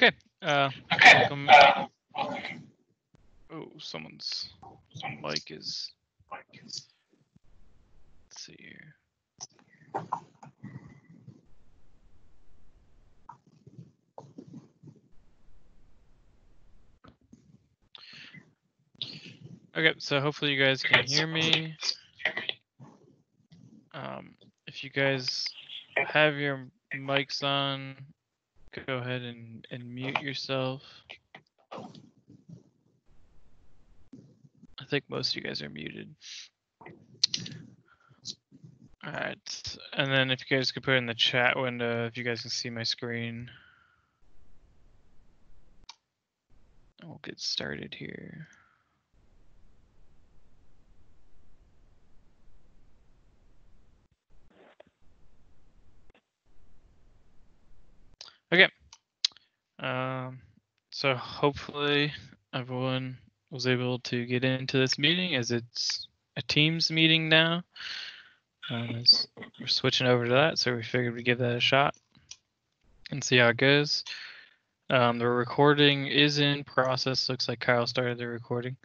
Okay. Uh, welcome. Oh, someone's mic is. Let's see here. Okay, so hopefully you guys can hear me. Um, if you guys have your mics on, go ahead and, and mute yourself. I think most of you guys are muted. All right, and then if you guys could put in the chat window, if you guys can see my screen. We'll get started here. Okay. Um, so hopefully everyone was able to get into this meeting as it's a Teams meeting now. Um, we're switching over to that, so we figured we'd give that a shot and see how it goes. Um, the recording is in process. Looks like Kyle started the recording.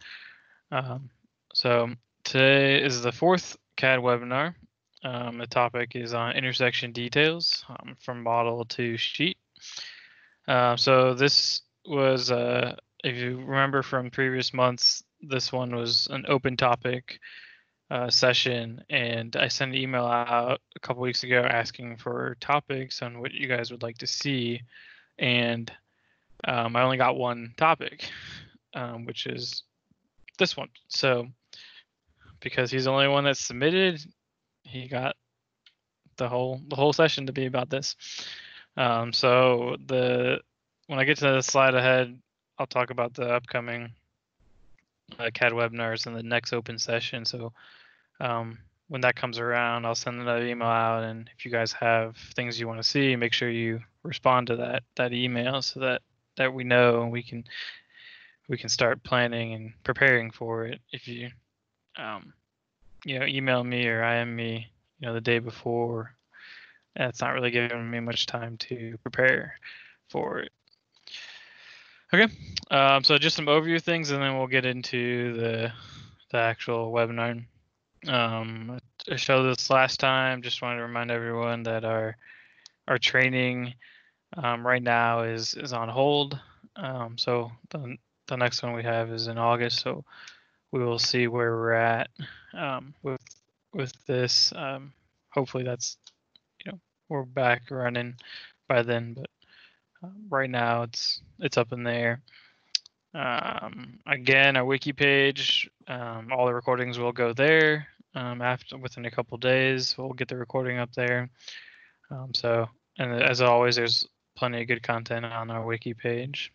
Um, so today is the fourth CAD webinar. Um, the topic is on intersection details um, from model to sheet. Uh, so this was, uh, if you remember from previous months, this one was an open topic uh, session, and I sent an email out a couple weeks ago asking for topics on what you guys would like to see, and um, I only got one topic, um, which is this one. So because he's the only one that submitted, he got the whole the whole session to be about this. Um, so the when I get to the slide ahead, I'll talk about the upcoming uh, CAD webinars and the next open session. So um, when that comes around, I'll send another email out, and if you guys have things you want to see, make sure you respond to that that email so that that we know and we can we can start planning and preparing for it. If you um, you know email me or IM me, you know the day before that's not really giving me much time to prepare for it. Okay, um, so just some overview things, and then we'll get into the the actual webinar. Um, I showed this last time. Just wanted to remind everyone that our our training um, right now is is on hold. Um, so the the next one we have is in August. So we will see where we're at um, with with this. Um, hopefully that's you know we're back running by then, but right now it's it's up in there. Um, again, our wiki page, um, all the recordings will go there. Um, after within a couple days, we'll get the recording up there. Um, so, and as always, there's plenty of good content on our wiki page.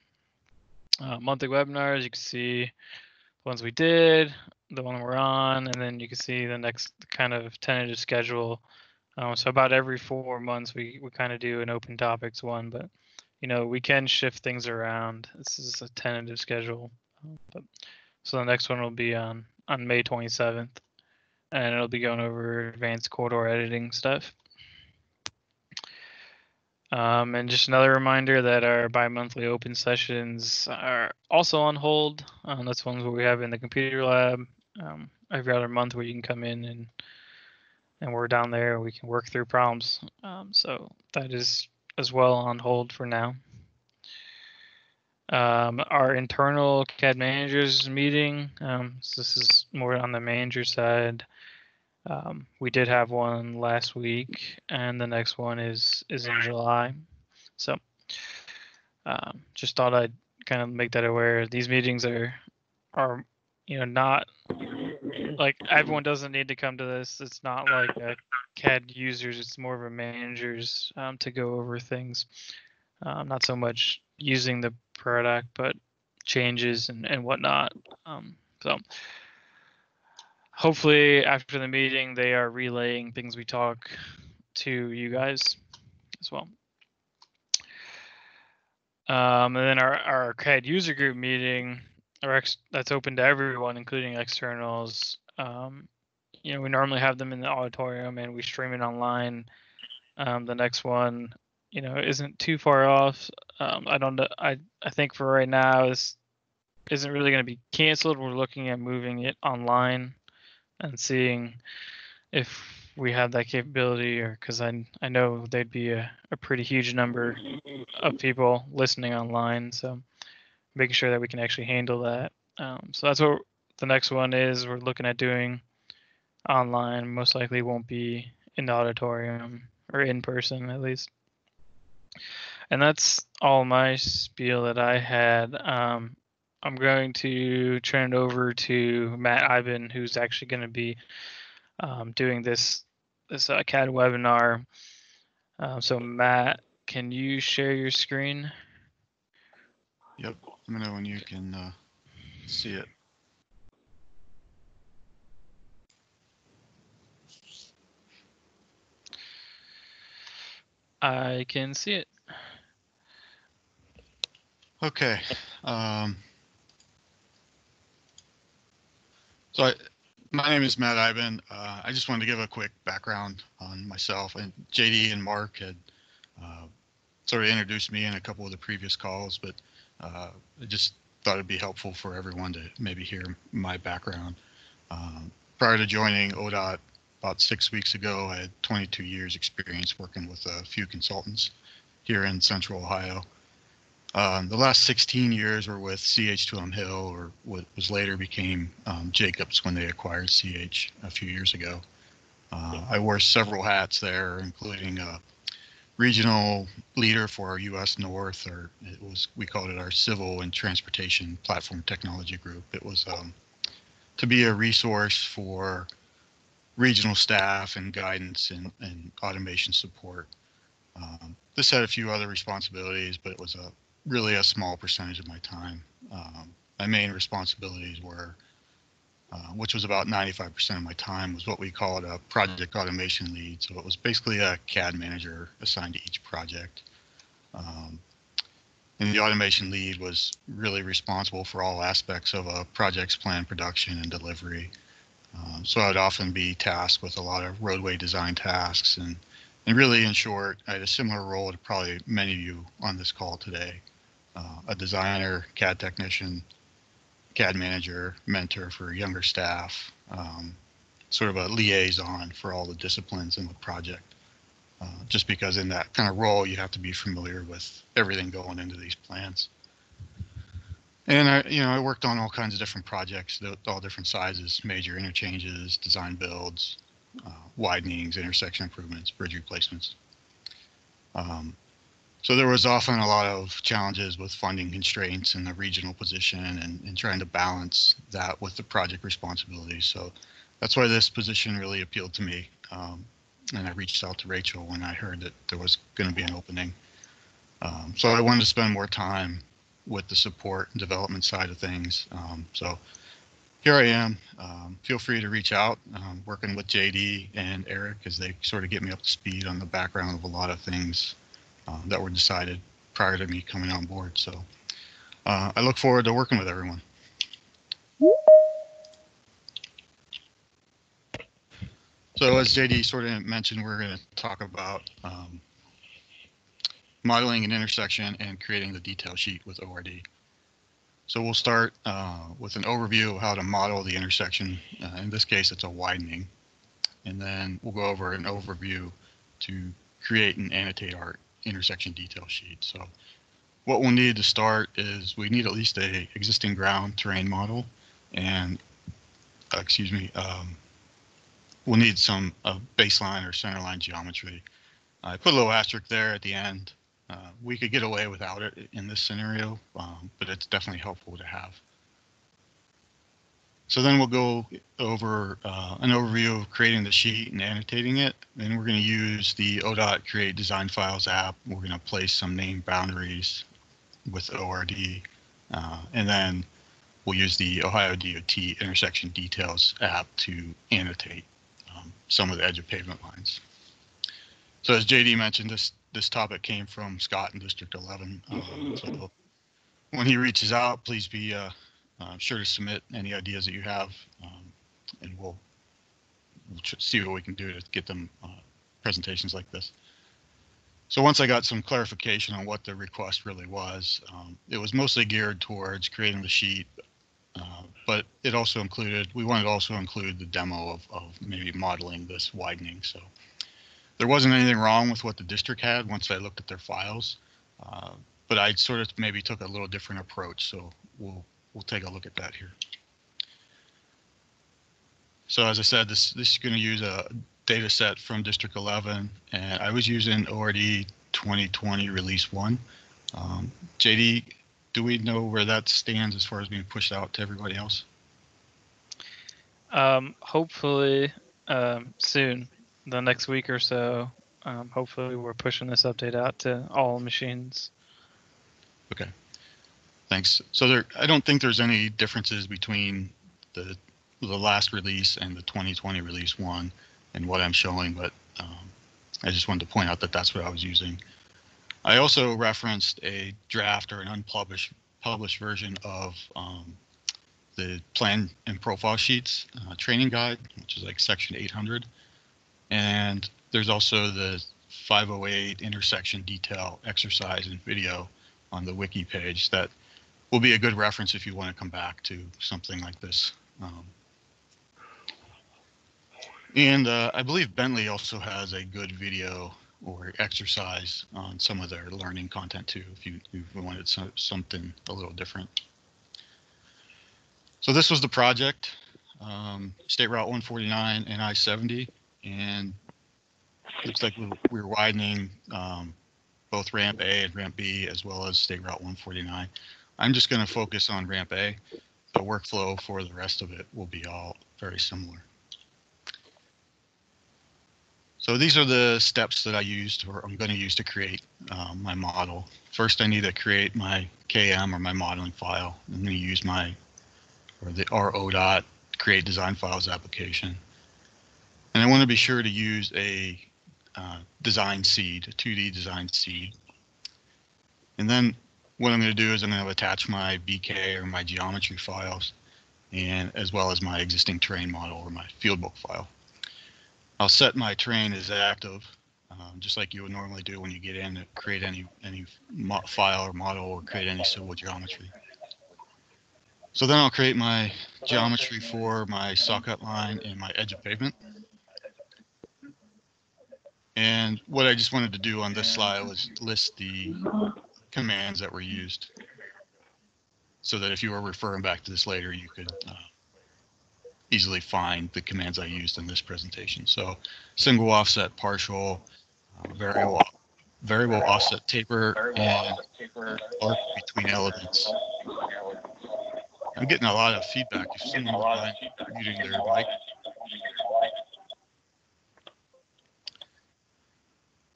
Uh, monthly webinars, you can see the ones we did, the one we're on, and then you can see the next kind of tentative schedule um, so about every four months, we, we kind of do an open topics one, but you know we can shift things around. This is a tentative schedule. But, so the next one will be on on May 27th, and it'll be going over advanced corridor editing stuff. Um, and just another reminder that our bi-monthly open sessions are also on hold. Um, that's ones where we have in the computer lab um, every other month where you can come in and and we're down there. We can work through problems. Um, so that is as well on hold for now. Um, our internal CAD managers meeting. Um, so this is more on the manager side. Um, we did have one last week, and the next one is is in July. So um, just thought I'd kind of make that aware. These meetings are are you know not like everyone doesn't need to come to this. It's not like a CAD users. It's more of a managers um, to go over things. Um, not so much using the product, but changes and, and whatnot. Um, so hopefully after the meeting, they are relaying things we talk to you guys as well. Um, and then our, our CAD user group meeting, or ex- that's open to everyone, including externals. Um, you know, we normally have them in the auditorium and we stream it online. Um, the next one, you know, isn't too far off. Um, I don't. I I think for right now is isn't really going to be canceled. We're looking at moving it online and seeing if we have that capability, or because I I know there'd be a, a pretty huge number of people listening online. So making sure that we can actually handle that. Um, so that's what the next one is. We're looking at doing online. Most likely won't be in the auditorium or in person at least. And that's all my spiel that I had. Um, I'm going to turn it over to Matt Ivan, who's actually going to be um, doing this this uh, CAD webinar. Uh, so Matt, can you share your screen? Yep. Let me know when you can uh, see it. I can see it. Okay. Um, so I, my name is Matt Ivan. Uh, I just wanted to give a quick background on myself. And JD and Mark had uh, sort of introduced me in a couple of the previous calls, but uh, I just thought it'd be helpful for everyone to maybe hear my background. Um, prior to joining ODOT about six weeks ago, I had 22 years experience working with a few consultants here in central Ohio. Um, the last 16 years were with CH2M Hill, or what was later became um, Jacobs when they acquired CH a few years ago. Uh, I wore several hats there, including a regional leader for our U.S. North, or it was we called it our Civil and Transportation Platform Technology Group. It was um, to be a resource for regional staff and guidance and, and automation support. Um, this had a few other responsibilities, but it was a really a small percentage of my time. Um, my main responsibilities were, uh, which was about 95% of my time, was what we called a project automation lead. So it was basically a CAD manager assigned to each project. Um, and the automation lead was really responsible for all aspects of a project's plan, production, and delivery. Um, so I'd often be tasked with a lot of roadway design tasks and and really, in short, I had a similar role to probably many of you on this call today uh, a designer, CAD technician, CAD manager, mentor for younger staff, um, sort of a liaison for all the disciplines in the project. Uh, just because in that kind of role, you have to be familiar with everything going into these plans. And I, you know, I worked on all kinds of different projects, all different sizes, major interchanges, design builds, uh, widenings, intersection improvements, bridge replacements. Um, so there was often a lot of challenges with funding constraints and the regional position and, and trying to balance that with the project responsibilities. So that's why this position really appealed to me. Um, and I reached out to Rachel when I heard that there was going to be an opening. Um, so I wanted to spend more time with the support and development side of things. Um, so here I am. Um, feel free to reach out. Um, working with JD and Eric as they sort of get me up to speed on the background of a lot of things uh, that were decided prior to me coming on board. So uh, I look forward to working with everyone. So as JD sort of mentioned, we're going to talk about um, modeling an intersection and creating the detail sheet with ORD. So we'll start uh, with an overview of how to model the intersection. Uh, in this case, it's a widening. And then we'll go over an overview to create and annotate our intersection detail sheet. So what we'll need to start is we need at least a existing ground terrain model and uh, excuse me, um, we'll need some uh, baseline or centerline geometry. I put a little asterisk there at the end. Uh, we could get away without it in this scenario, um, but it's definitely helpful to have. So then we'll go over uh, an overview of creating the sheet and annotating it. And we're going to use the ODOT Create Design Files app. We're going to place some name boundaries with ORD. Uh, and then we'll use the Ohio DOT Intersection Details app to annotate um, some of the edge of pavement lines. So as JD mentioned, this this topic came from Scott in District 11. Um, so when he reaches out, please be uh, sure to submit any ideas that you have, um, and we'll, we'll see what we can do to get them uh, presentations like this. So once I got some clarification on what the request really was, um, it was mostly geared towards creating the sheet, uh, but it also included, we wanted to also include the demo of, of maybe modeling this widening. So there wasn't anything wrong with what the district had once I looked at their files, uh, but I sort of maybe took a little different approach. So we'll we'll take a look at that here. So as I said, this this is going to use a data set from District 11, and I was using ORD 2020 Release 1. Um, JD, do we know where that stands as far as being pushed out to everybody else? Um, hopefully um, soon, the next week or so. Um, hopefully, we're pushing this update out to all machines. Okay. Thanks. So there, I don't think there's any differences between the the last release and the 2020 release one and what I'm showing, but um, I just wanted to point out that that's what I was using. I also referenced a draft or an unpublished published version of um, the plan and profile sheets uh, training guide, which is like section 800. And there's also the 508 intersection detail exercise and video on the wiki page that will be a good reference if you want to come back to something like this. Um, and uh, I believe Bentley also has a good video or exercise on some of their learning content too, if you, if you wanted some, something a little different. So this was the project, um, State Route 149 and I-70, and looks like we're, we're widening um, both Ramp A and Ramp B as well as State Route 149. I'm just going to focus on Ramp A. The workflow for the rest of it will be all very similar. So these are the steps that I used or I'm going to use to create um, my model. First, I need to create my KM or my modeling file. I'm going to use my or the RO dot create design files application. And I want to be sure to use a uh, design seed, a 2D design seed. And then what I'm going to do is I'm going to attach my BK or my geometry files and as well as my existing terrain model or my fieldbook file. I'll set my terrain as active, um, just like you would normally do when you get in to create any any file or model or create any civil geometry. So then I'll create my geometry for my cut line and my edge of pavement. And what I just wanted to do on this slide was list the commands that were used so that if you were referring back to this later, you could uh, easily find the commands I used in this presentation. So single offset partial, uh, variable, variable offset taper, and arc between elements. I'm getting a lot of feedback. If someone mind muting their mic.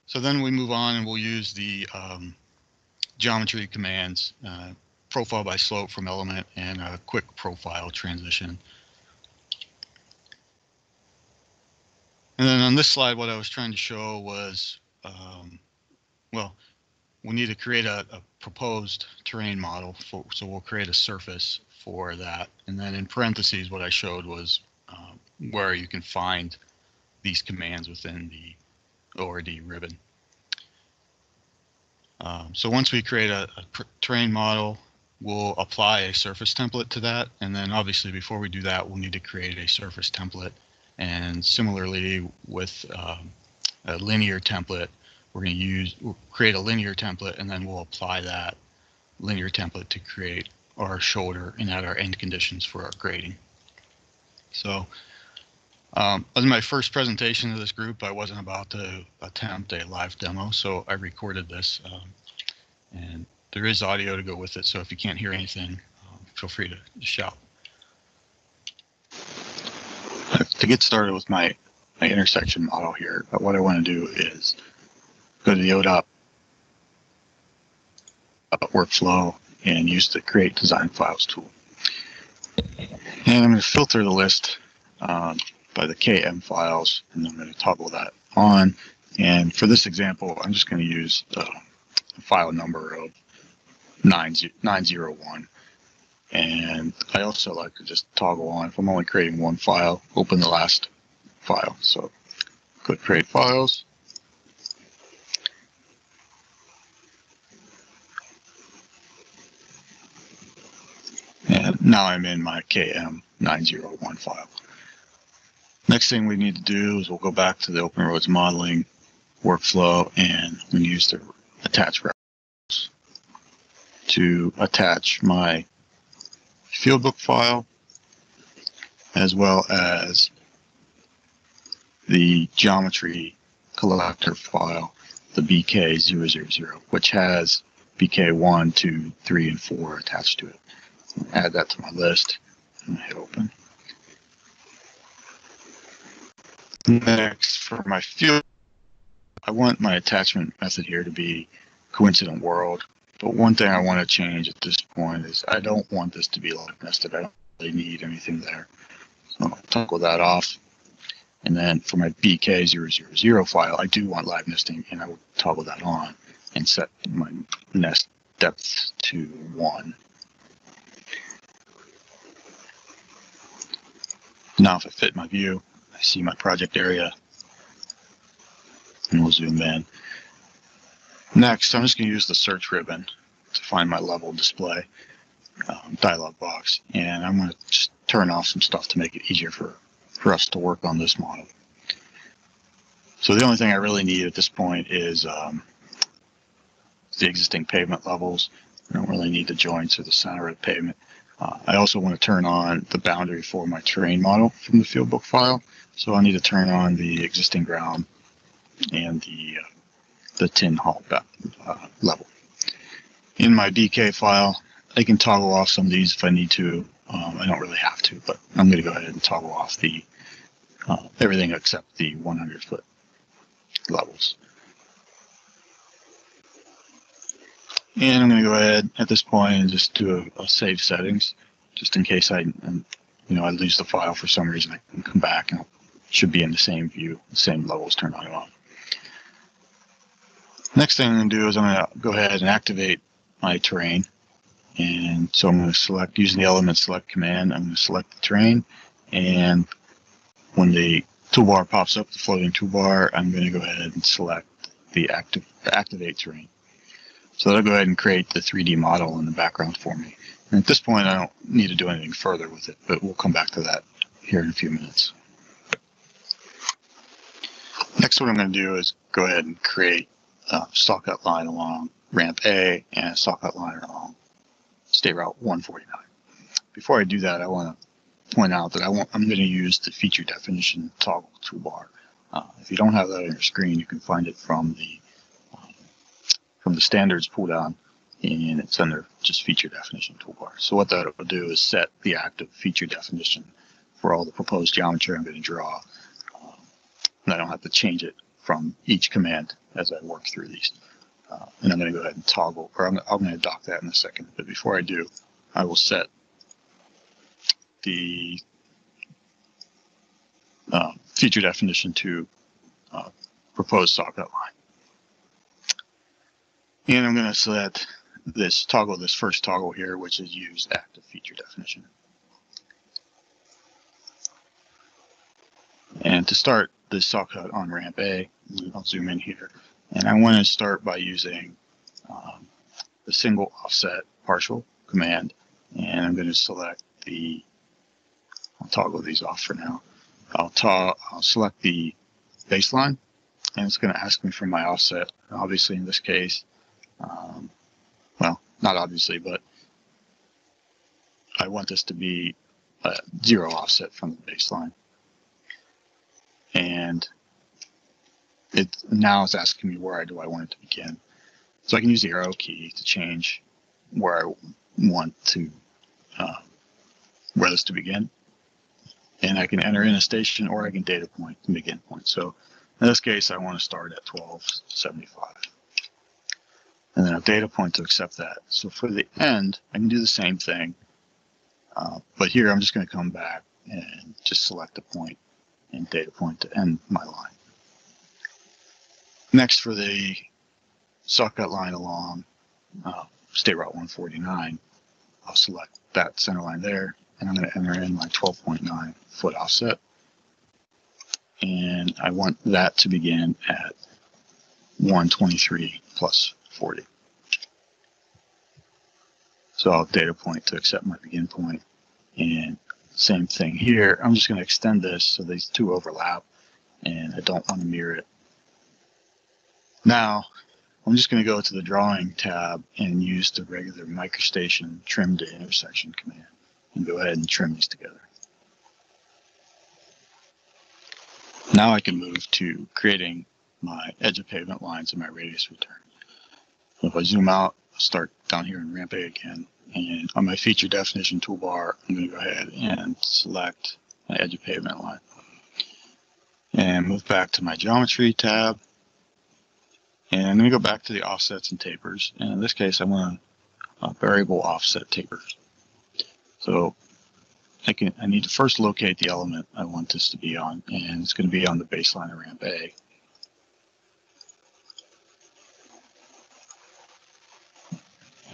So then we move on and we'll use the um, geometry commands, uh, profile by slope from element and a quick profile transition. And then on this slide, what I was trying to show was, um, well, we need to create a, a, proposed terrain model. For, so we'll create a surface for that. And then in parentheses, what I showed was um, where you can find these commands within the ORD ribbon. Um, so once we create a, a terrain model, we'll apply a surface template to that. And then obviously before we do that, we'll need to create a surface template and similarly with um, a linear template, we're going to use we'll create a linear template and then we'll apply that linear template to create our shoulder and add our end conditions for our grading. So um, as my first presentation to this group, I wasn't about to attempt a live demo, so I recorded this. Um, and there is audio to go with it, so if you can't hear anything, um, feel free to shout to get started with my, my intersection model here, but what I want to do is go to the ODOT uh, workflow and use the create design files tool. And I'm going to filter the list um, by the KM files, and I'm going to toggle that on. And for this example, I'm just going to use a file number of 901. And I also like to just toggle on, if I'm only creating one file, open the last file. So click Create Files. And now I'm in my KM901 file. Next thing we need to do is we'll go back to the open roads modeling workflow and we use the attach reference to attach my fieldbook file as well as the geometry collector file, the BK000, which has BK1, 2, 3, and 4 attached to it. Add that to my list and hit open. Next, for my field, I want my attachment method here to be coincident world. But one thing I want to change at this point is I don't want this to be like nested. I don't really need anything there. So I'll toggle that off. And then for my BK000 file, I do want live nesting and I will toggle that on and set my nest depth to one. Now if I fit my view, see my project area and we'll zoom in. Next, I'm just going to use the search ribbon to find my level display um, dialog box. And I'm going to just turn off some stuff to make it easier for, for us to work on this model. So the only thing I really need at this point is um, the existing pavement levels. I don't really need the joints or the center of the pavement. Uh, I also want to turn on the boundary for my terrain model from the fieldbook file. So I need to turn on the existing ground and the uh, the tin hull uh, level. In my BK file, I can toggle off some of these if I need to. Um, I don't really have to, but I'm going to go ahead and toggle off the uh, everything except the 100 foot levels. And I'm going to go ahead at this point and just do a, a save settings, just in case I, um, you know, I lose the file for some reason. I can come back and it should be in the same view, the same levels turned on and off. Next thing I'm going to do is I'm going to go ahead and activate my terrain. And so I'm going to select, using the element select command, I'm going to select the terrain. And when the toolbar pops up, the floating toolbar, I'm going to go ahead and select the active activate terrain. So that'll go ahead and create the 3D model in the background for me. And at this point, I don't need to do anything further with it, but we'll come back to that here in a few minutes. Next, what I'm going to do is go ahead and create a saw cut line along ramp A and a cut line along State Route 149. Before I do that, I want to point out that I want, I'm going to use the feature definition toggle toolbar. Uh, if you don't have that on your screen, you can find it from the um, from the standards pull down, and it's under just feature definition toolbar. So what that will do is set the active feature definition for all the proposed geometry I'm going to draw. And I don't have to change it from each command as I work through these. Uh, and I'm going to go ahead and toggle, or I'm, I'm going to dock that in a second. But before I do, I will set the uh, feature definition to uh, proposed cut line. And I'm going to select this toggle, this first toggle here, which is use active feature definition. And to start this saw cut on ramp A, I'll zoom in here. And I want to start by using um, the single offset partial command. And I'm going to select the, I'll toggle these off for now. I'll, ta I'll select the baseline and it's going to ask me for my offset. Obviously, in this case, um, well, not obviously, but I want this to be a zero offset from the baseline. And it now it's asking me where I do I want it to begin. So I can use the arrow key to change where I want to uh, where this to begin. And I can enter in a station or I can data point the begin point. So in this case, I want to start at 1275. And then a data point to accept that. So for the end, I can do the same thing. Uh, but here I'm just going to come back and just select a point and data point to end my line. Next for the saw cut line along uh, State Route 149, I'll select that center line there, and I'm going to enter in my 12.9 foot offset. And I want that to begin at 123 plus 40. So I'll data point to accept my begin point And same thing here. I'm just going to extend this so these two overlap and I don't want to mirror it. Now, I'm just going to go to the drawing tab and use the regular MicroStation trim to intersection command and go ahead and trim these together. Now I can move to creating my edge of pavement lines and my radius return. So if I zoom out, start down here in ramp A again, and on my feature definition toolbar, I'm going to go ahead and select my edge of pavement line. And move back to my geometry tab. And going to go back to the offsets and tapers. And in this case, I want a variable offset taper. So I can I need to first locate the element I want this to be on, and it's going to be on the baseline of ramp A.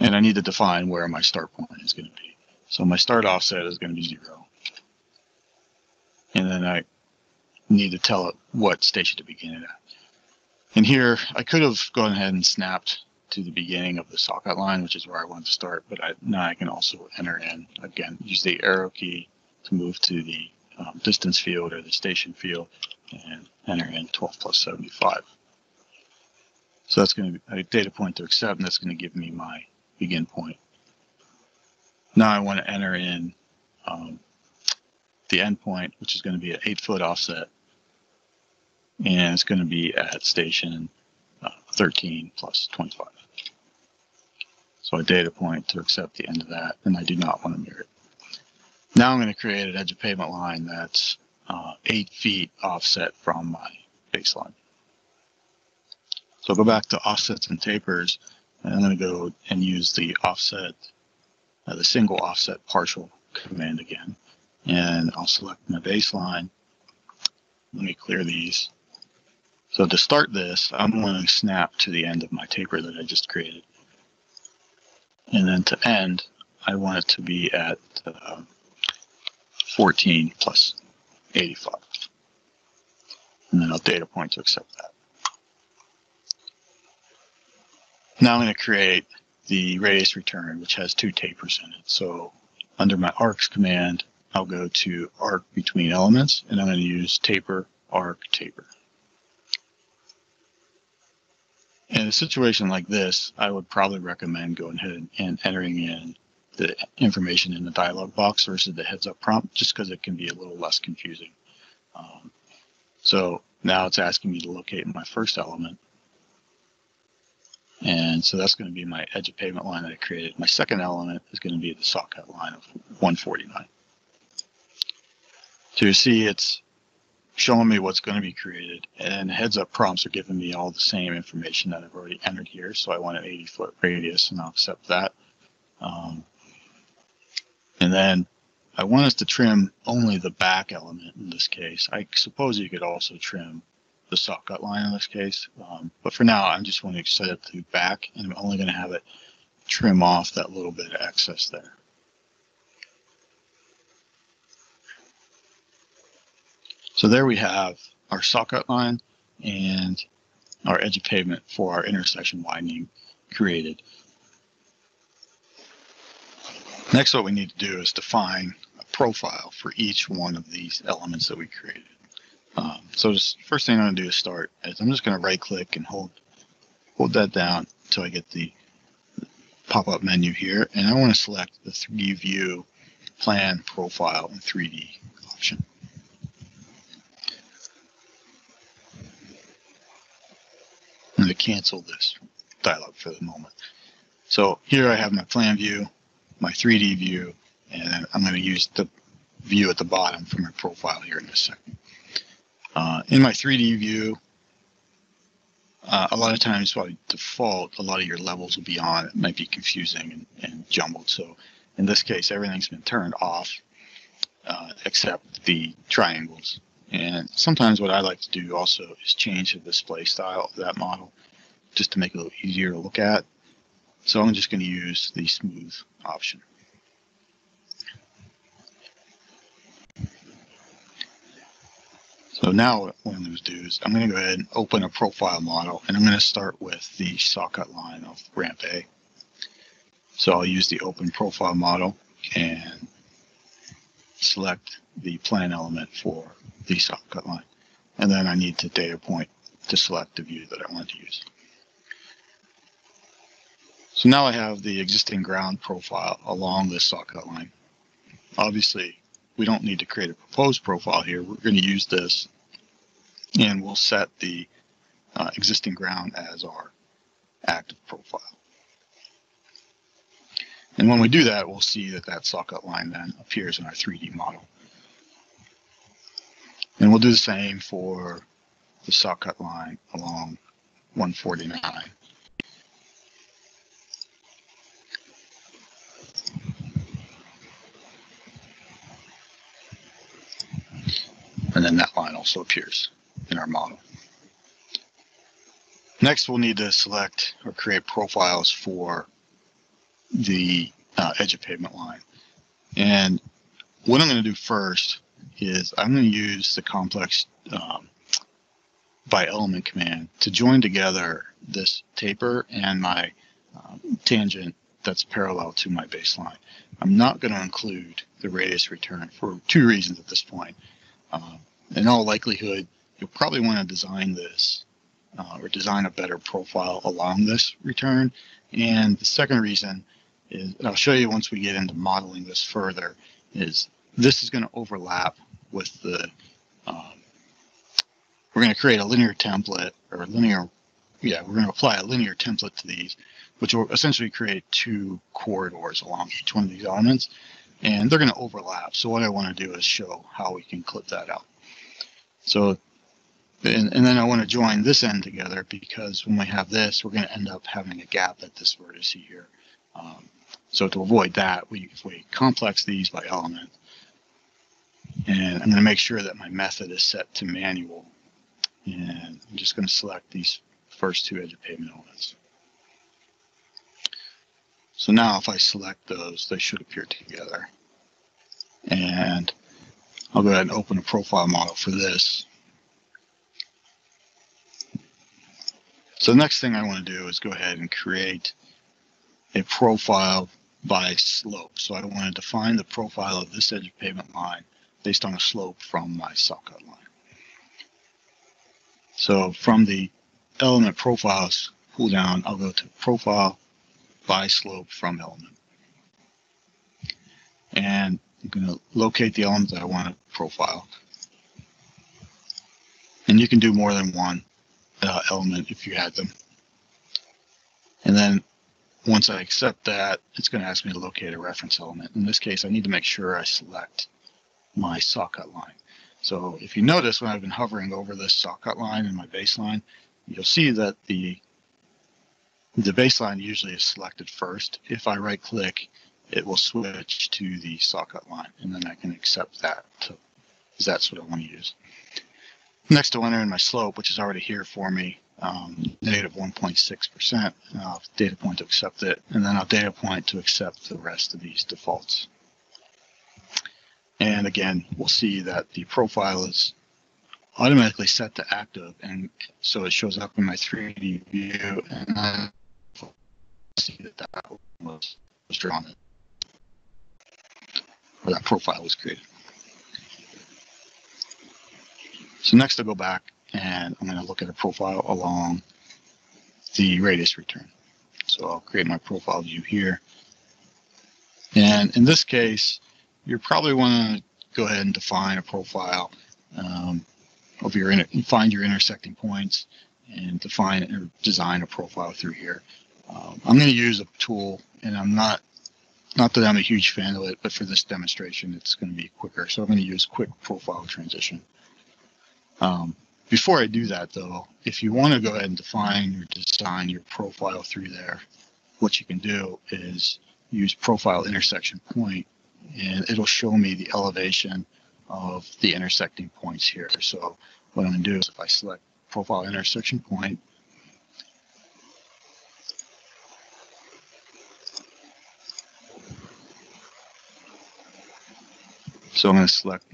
And I need to define where my start point is going to be. So my start offset is going to be zero. And then I need to tell it what station to begin it at. And here, I could have gone ahead and snapped to the beginning of the saw cut line, which is where I want to start, but I, now I can also enter in, again, use the arrow key to move to the um, distance field or the station field and enter in 12 plus 75. So that's going to be a data point to accept, and that's going to give me my begin point. Now I want to enter in um, the endpoint, which is going to be an eight foot offset. And it's going to be at station uh, 13 plus 25. So a data point to accept the end of that, and I do not want to mirror it. Now I'm going to create an edge of pavement line that's uh, eight feet offset from my baseline. So go back to offsets and tapers, I'm going to go and use the offset, uh, the single offset partial command again. And I'll select my baseline. Let me clear these. So to start this, I'm going to snap to the end of my taper that I just created. And then to end, I want it to be at uh, 14 plus 85. And then I'll data point to accept that. Now I'm going to create the radius return, which has two tapers in it. So under my arcs command, I'll go to arc between elements, and I'm going to use taper, arc, taper. In a situation like this, I would probably recommend going ahead and entering in the information in the dialog box versus the heads up prompt, just because it can be a little less confusing. Um, so now it's asking me to locate my first element. And so that's going to be my edge of pavement line that I created. My second element is going to be the saw cut line of 149. So you see it's showing me what's going to be created and heads up prompts are giving me all the same information that I've already entered here. So I want an 80 foot radius and I'll accept that. Um, and then I want us to trim only the back element in this case. I suppose you could also trim the saw cut line in this case. Um, but for now, I'm just want to set it to back and I'm only going to have it trim off that little bit of excess there. So there we have our saw cut line and our edge of pavement for our intersection widening created. Next, what we need to do is define a profile for each one of these elements that we created. Um, so the first thing I'm going to do is start is I'm just going to right click and hold hold that down until I get the pop-up menu here. And I want to select the 3D view plan profile and 3D option. I'm going to cancel this dialog for the moment. So here I have my plan view, my 3D view, and I'm going to use the view at the bottom for my profile here in a second. Uh, in my 3D view, uh, a lot of times by default, a lot of your levels will be on. It might be confusing and, and jumbled. So in this case, everything's been turned off uh, except the triangles. And sometimes what I like to do also is change the display style of that model just to make it a little easier to look at. So I'm just going to use the smooth option. So now what I'm going to do is I'm going to go ahead and open a profile model and I'm going to start with the saw cut line of ramp A. So I'll use the open profile model and select the plan element for the saw cut line. And then I need to data point to select the view that I want to use. So now I have the existing ground profile along this saw cut line. Obviously, we don't need to create a proposed profile here. We're going to use this and we'll set the uh, existing ground as our active profile. And when we do that, we'll see that that cut line then appears in our 3D model. And we'll do the same for the cut line along 149. And then that line also appears in our model. Next, we'll need to select or create profiles for the uh, edge of pavement line. And what I'm going to do first is I'm going to use the complex um, by element command to join together this taper and my um, tangent that's parallel to my baseline. I'm not going to include the radius return for two reasons at this point. Uh, in all likelihood, you'll probably want to design this uh, or design a better profile along this return. And the second reason is, and I'll show you once we get into modeling this further, is this is going to overlap with the, um, we're going to create a linear template or linear, yeah, we're going to apply a linear template to these, which will essentially create two corridors along each one of these elements. And they're going to overlap. So what I want to do is show how we can clip that out. So and, and then I want to join this end together because when we have this, we're going to end up having a gap at this vertex here. Um, so to avoid that, we, we complex these by element. And I'm going to make sure that my method is set to manual. And I'm just going to select these first two edge of pavement elements. So now if I select those, they should appear together. And I'll go ahead and open a profile model for this. So the next thing I want to do is go ahead and create a profile by slope. So I want to define the profile of this edge of pavement line based on a slope from my saw cut line. So from the element profiles pull down, I'll go to profile by slope from element. And I'm going to locate the element that I want to profile. And you can do more than one uh, element if you had them. And then once I accept that, it's going to ask me to locate a reference element. In this case, I need to make sure I select my saw cut line. So if you notice when I've been hovering over this saw cut line in my baseline, you'll see that the the baseline usually is selected first. If I right click, it will switch to the saw cut line and then I can accept that because that's what I want to use. Next, I'll enter in my slope, which is already here for me, um, negative 1.6%. I'll data point to accept it, and then I'll data point to accept the rest of these defaults. And again, we'll see that the profile is automatically set to active, and so it shows up in my 3D view, and see that that was, was drawn, or that profile was created. So next I'll go back and I'm going to look at a profile along the radius return. So I'll create my profile view here. And in this case, you're probably want to go ahead and define a profile um, of your, find your intersecting points and define or design a profile through here. Um, I'm going to use a tool and I'm not, not that I'm a huge fan of it, but for this demonstration, it's going to be quicker. So I'm going to use quick profile transition. Um, before I do that though, if you want to go ahead and define or design your profile through there, what you can do is use profile intersection point and it'll show me the elevation of the intersecting points here. So what I'm going to do is if I select profile intersection point, so I'm going to select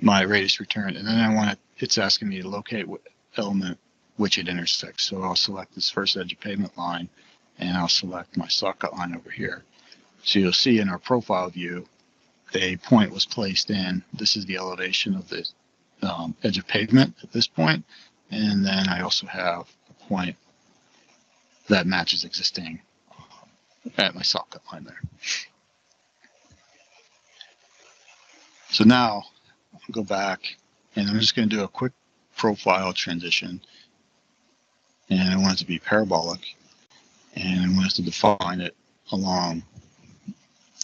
my radius return. And then I want to, it's asking me to locate what element which it intersects. So I'll select this first edge of pavement line and I'll select my saw cut line over here. So you'll see in our profile view a point was placed in. This is the elevation of the um, edge of pavement at this point. And then I also have a point that matches existing at my saw cut line there. So now I'll go back and I'm just going to do a quick profile transition. And I want it to be parabolic and I want us to define it along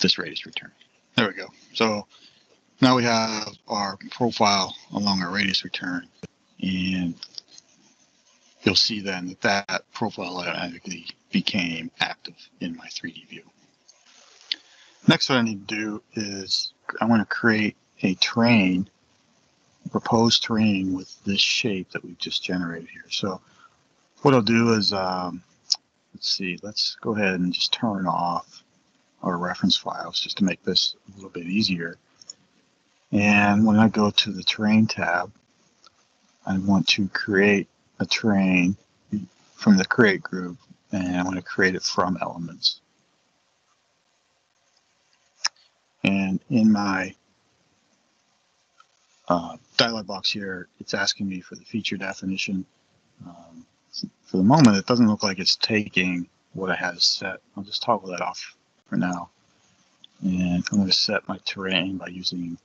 this radius return. There we go. So now we have our profile along our radius return and you'll see then that that profile automatically became active in my 3D view. Next, what I need to do is I want to create a terrain, a proposed terrain with this shape that we've just generated here. So what I'll do is, um, let's see, let's go ahead and just turn off our reference files just to make this a little bit easier. And when I go to the terrain tab, I want to create a terrain from the create group and I want to create it from elements. And in my uh, dialog box here, it's asking me for the feature definition. Um, for the moment, it doesn't look like it's taking what I had set. I'll just toggle that off for now. And I'm going to set my terrain by using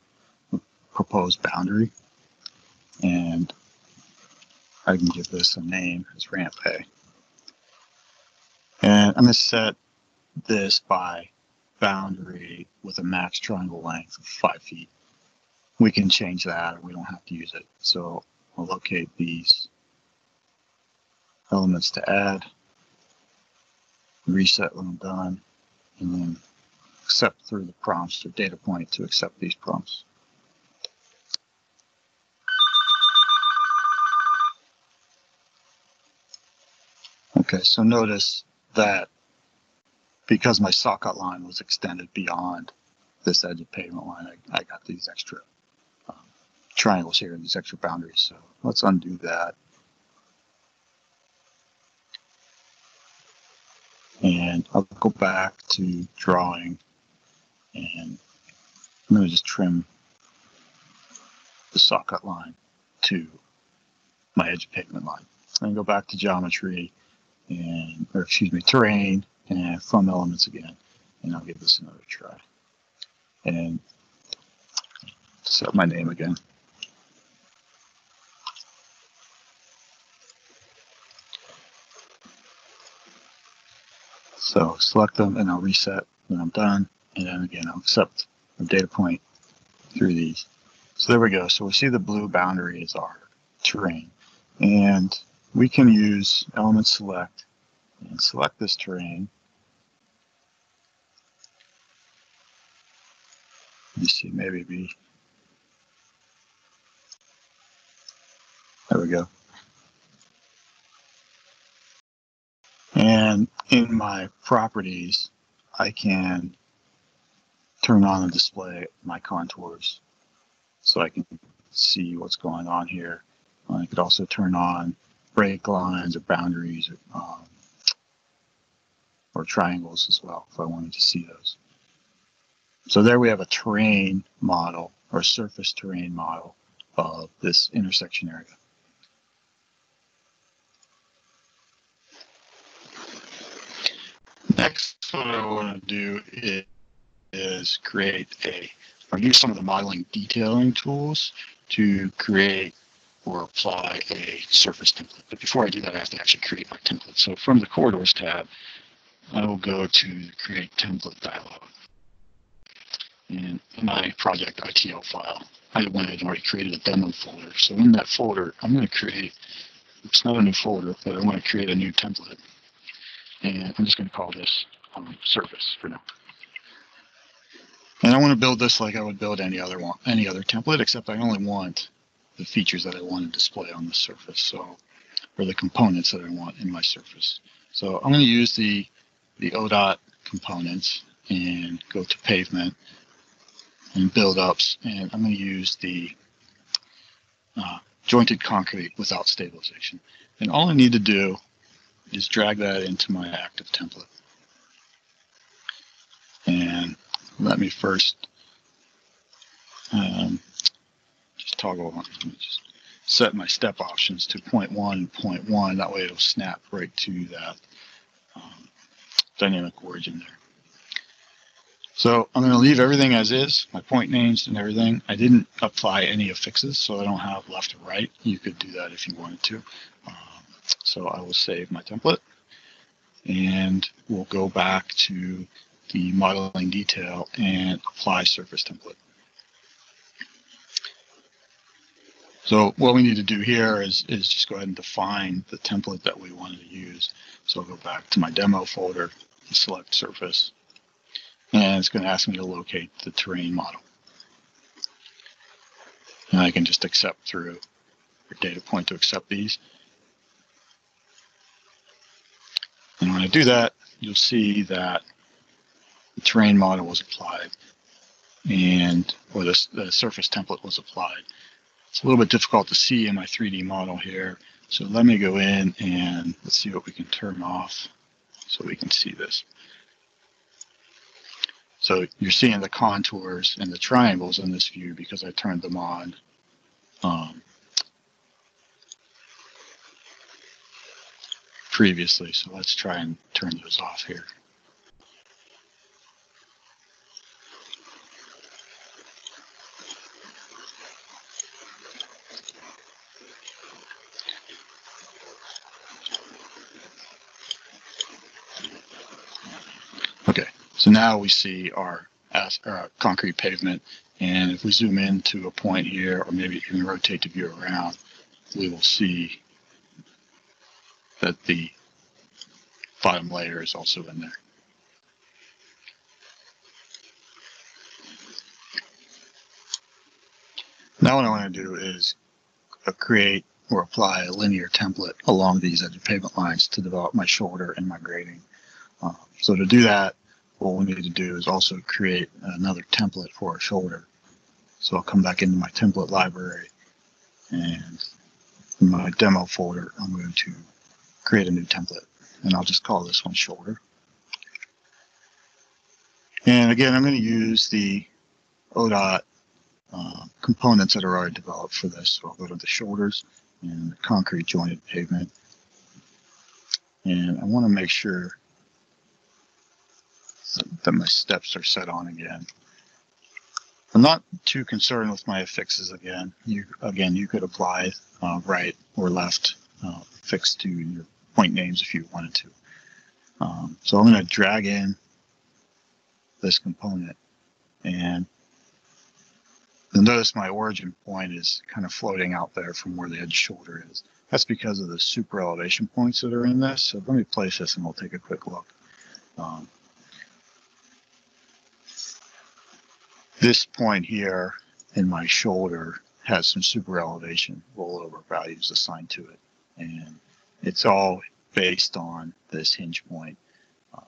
proposed boundary. And I can give this a name as ramp A. And I'm going to set this by boundary with a max triangle length of five feet. We can change that we don't have to use it. So I'll locate these elements to add, reset when I'm done, and then accept through the prompts or data point to accept these prompts. Okay, so notice that because my saw cut line was extended beyond this edge of pavement line, I, I got these extra um, triangles here, and these extra boundaries. So let's undo that. And I'll go back to drawing and I'm going to just trim the saw cut line to my edge of pavement line. And go back to geometry and, or excuse me, terrain and from elements again. And I'll give this another try. And set my name again. So select them and I'll reset when I'm done. And then again, I'll accept a data point through these. So there we go. So we see the blue boundary is our terrain. And we can use element select and select this terrain. Me see, maybe be. There we go. And in my properties, I can turn on and display my contours so I can see what's going on here. I could also turn on break lines or boundaries or, um, or triangles as well if I wanted to see those. So there we have a terrain model or surface terrain model of this intersection area. Next, what I want to do is, is create a, or use some of the modeling detailing tools to create or apply a surface template. But before I do that, I have to actually create my template. So from the corridors tab, I will go to the create template dialog. In my project ITL file, I went and already created a demo folder. So in that folder, I'm going to create, it's not a new folder, but I want to create a new template. And I'm just going to call this um, surface for now. And I want to build this like I would build any other one, any other template, except I only want the features that I want to display on the surface. So, or the components that I want in my surface. So I'm going to use the, the ODOT components and go to pavement and build ups. And I'm going to use the uh, jointed concrete without stabilization. And all I need to do is drag that into my active template. And let me first um, just toggle on, just set my step options to point one and point one. That way it'll snap right to that um, dynamic origin there. So I'm going to leave everything as is, my point names and everything. I didn't apply any affixes, so I don't have left or right. You could do that if you wanted to. Um, so I will save my template and we'll go back to the modeling detail and apply surface template. So what we need to do here is, is just go ahead and define the template that we wanted to use. So I'll go back to my demo folder, select surface, and it's going to ask me to locate the terrain model. And I can just accept through your data point to accept these. And when I do that, you'll see that the terrain model was applied and or the, the surface template was applied. It's a little bit difficult to see in my 3D model here. So let me go in and let's see what we can turn off so we can see this. So you're seeing the contours and the triangles in this view because I turned them on. Um, previously. So let's try and turn those off here. Okay, so now we see our uh, concrete pavement. And if we zoom in to a point here, or maybe even rotate the view around, we will see that the bottom layer is also in there. Now what I want to do is uh, create or apply a linear template along these edge pavement lines to develop my shoulder and my grading. Uh, so to do that, what we need to do is also create another template for a shoulder. So I'll come back into my template library and in my demo folder, I'm going to create a new template and I'll just call this one shoulder. And again, I'm going to use the ODOT uh, components that are already developed for this. So I'll go to the shoulders and the concrete jointed pavement. And I want to make sure that my steps are set on again. I'm not too concerned with my affixes again. You again, you could apply uh, right or left uh, to your point names if you wanted to. Um, so I'm going to drag in this component and notice my origin point is kind of floating out there from where the edge shoulder is. That's because of the super elevation points that are in this. So let me place this and we'll take a quick look. Um, this point here in my shoulder has some super elevation rollover values assigned to it. And it's all based on this hinge point. Um,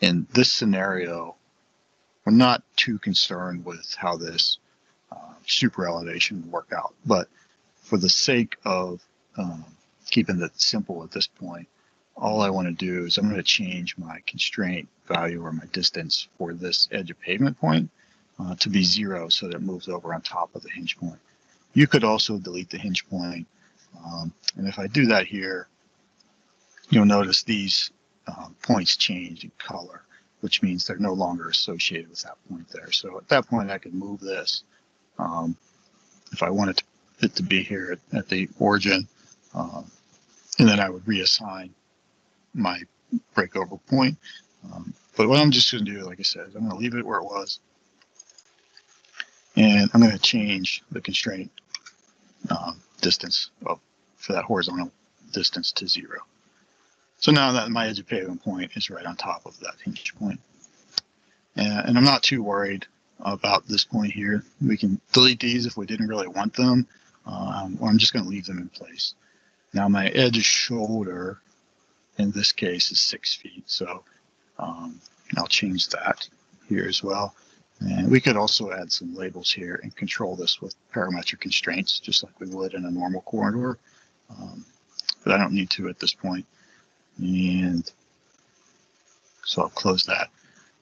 in this scenario, we're not too concerned with how this uh, super elevation would work out, but for the sake of um, keeping it simple at this point, all I want to do is I'm going to change my constraint value or my distance for this edge of pavement point uh, to be zero so that it moves over on top of the hinge point. You could also delete the hinge point. Um, and if I do that here, you'll notice these uh, points change in color, which means they're no longer associated with that point there. So at that point, I can move this. Um, if I wanted it to be here at, at the origin, um, and then I would reassign my breakover point. Um, but what I'm just going to do, like I said, I'm going to leave it where it was. And I'm going to change the constraint um, distance of, for that horizontal distance to zero. So now that my edge of pavement point is right on top of that hinge point. And, and I'm not too worried about this point here. We can delete these if we didn't really want them, um, or I'm just going to leave them in place. Now my edge shoulder, in this case, is six feet. So um, I'll change that here as well. And we could also add some labels here and control this with parametric constraints, just like we would in a normal corridor. Um, but I don't need to at this point. And so I'll close that.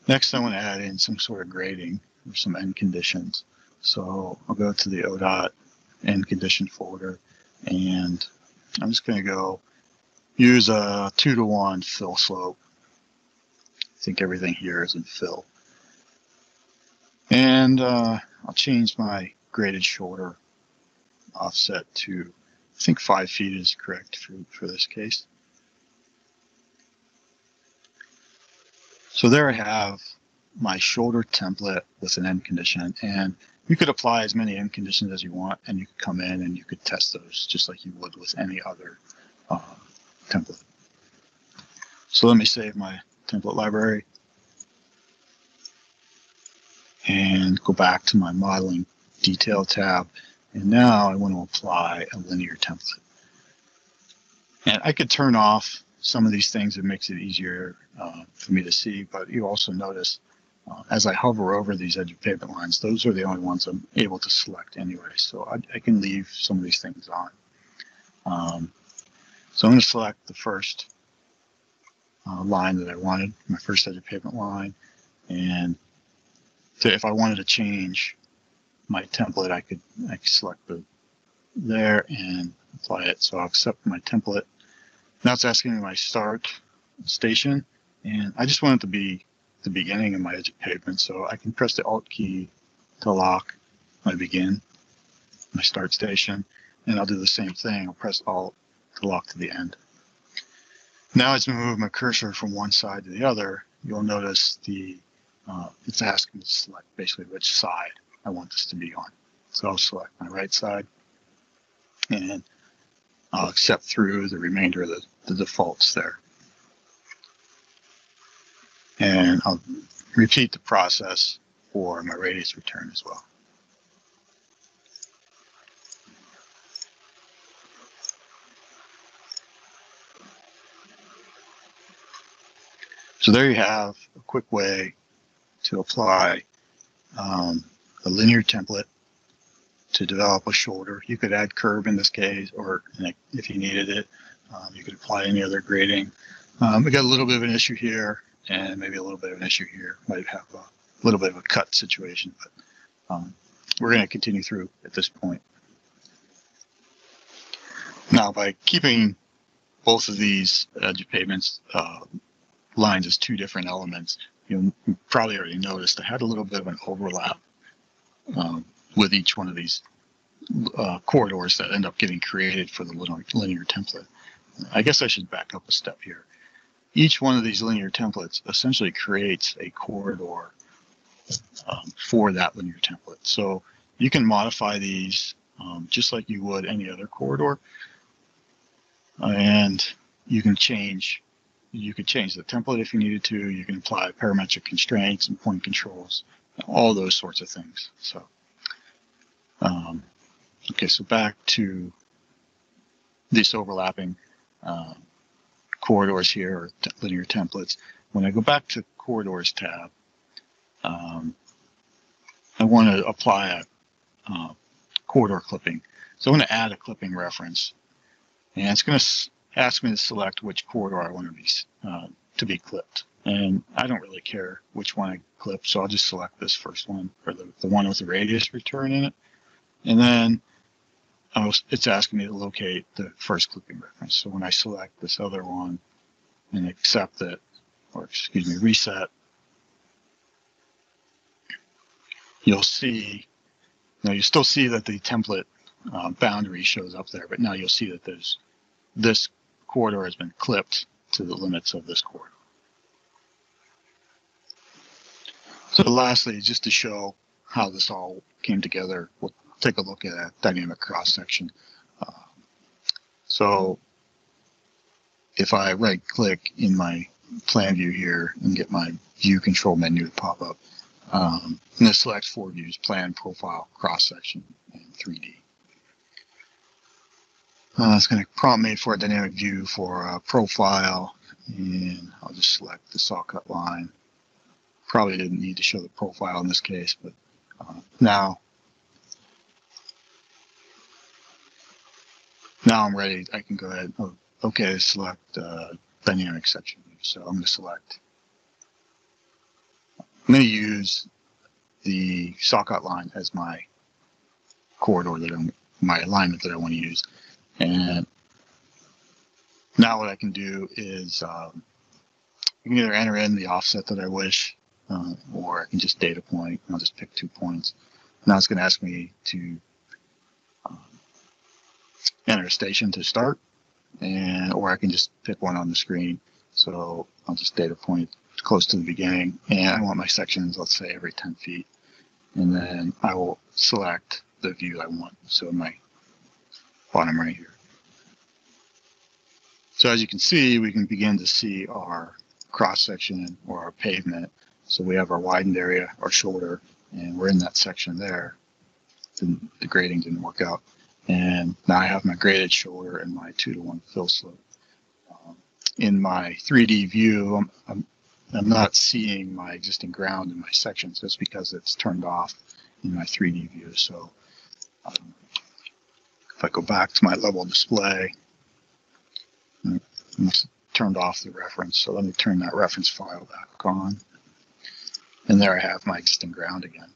Next, I want to add in some sort of grading or some end conditions. So I'll go to the ODOT end condition folder and I'm just going to go use a two to one fill slope. I think everything here is in fill. And uh, I'll change my graded shoulder offset to, I think five feet is correct for, for this case. So there I have my shoulder template with an end condition and you could apply as many end conditions as you want and you could come in and you could test those just like you would with any other uh, template. So let me save my template library and go back to my modeling detail tab. And now I want to apply a linear template. And I could turn off some of these things that makes it easier uh, for me to see, but you also notice uh, as I hover over these edge of pavement lines, those are the only ones I'm able to select anyway. So I, I can leave some of these things on. Um, so I'm going to select the first uh, line that I wanted, my first edge of pavement line. And to, if I wanted to change my template, I could, I could select the there and apply it. So I'll accept my template. Now it's asking me my start station. And I just want it to be the beginning of my edge pavement. So I can press the Alt key to lock my begin, my start station, and I'll do the same thing. I'll press Alt to lock to the end. Now as I move my cursor from one side to the other, you'll notice the uh, it's asking to select basically which side I want this to be on. So I'll select my right side and I'll accept through the remainder of the, the defaults there and I'll repeat the process for my radius return as well. So there you have a quick way to apply um, a linear template to develop a shoulder. You could add curb in this case, or if you needed it, um, you could apply any other grading. Um, we got a little bit of an issue here and maybe a little bit of an issue here. Might have a little bit of a cut situation, but um, we're going to continue through at this point. Now, by keeping both of these edge pavements uh, lines as two different elements, you probably already noticed I had a little bit of an overlap um, with each one of these uh, corridors that end up getting created for the linear, linear template. I guess I should back up a step here each one of these linear templates essentially creates a corridor um, for that linear template. So you can modify these um, just like you would any other corridor. And you can change, you could change the template if you needed to. You can apply parametric constraints and point controls, all those sorts of things. So, um, okay, so back to this overlapping. Uh, corridors here or linear templates. When I go back to corridors tab, um, I want to apply a uh, corridor clipping. So I'm going to add a clipping reference, and it's going to ask me to select which corridor I want to be uh, to be clipped. And I don't really care which one I clip, so I'll just select this first one, or the, the one with the radius return in it. And then was, it's asking me to locate the first clipping reference. So when I select this other one and accept it, or excuse me, reset, you'll see, now you still see that the template uh, boundary shows up there, but now you'll see that there's this corridor has been clipped to the limits of this corridor. So lastly, just to show how this all came together, we'll take a look at a dynamic cross section. Uh, so if I right click in my plan view here and get my view control menu to pop up, um, and this selects four views, plan, profile, cross section, and 3D. Uh, it's going to prompt me for a dynamic view for a profile, and I'll just select the saw cut line. Probably didn't need to show the profile in this case, but uh, now Now I'm ready. I can go ahead. Oh, okay, select uh, dynamic section. So I'm going to select. I'm going to use the saw cut line as my corridor that I'm, my alignment that I want to use. And now what I can do is um, I can either enter in the offset that I wish, uh, or I can just data point. I'll just pick two points. Now it's going to ask me to um, enter a station to start, and or I can just pick one on the screen. So I'll just data point close to the beginning, and I want my sections, let's say every 10 feet, and then I will select the view I want. So my bottom right here. So as you can see, we can begin to see our cross section or our pavement. So we have our widened area, our shoulder, and we're in that section there. The, the grading didn't work out. And now I have my graded shoulder and my two to one fill slope. Um, in my 3D view, I'm, I'm, I'm not seeing my existing ground in my sections. That's because it's turned off in my 3D view. So um, if I go back to my level display, it's turned off the reference. So let me turn that reference file back on. And there I have my existing ground again.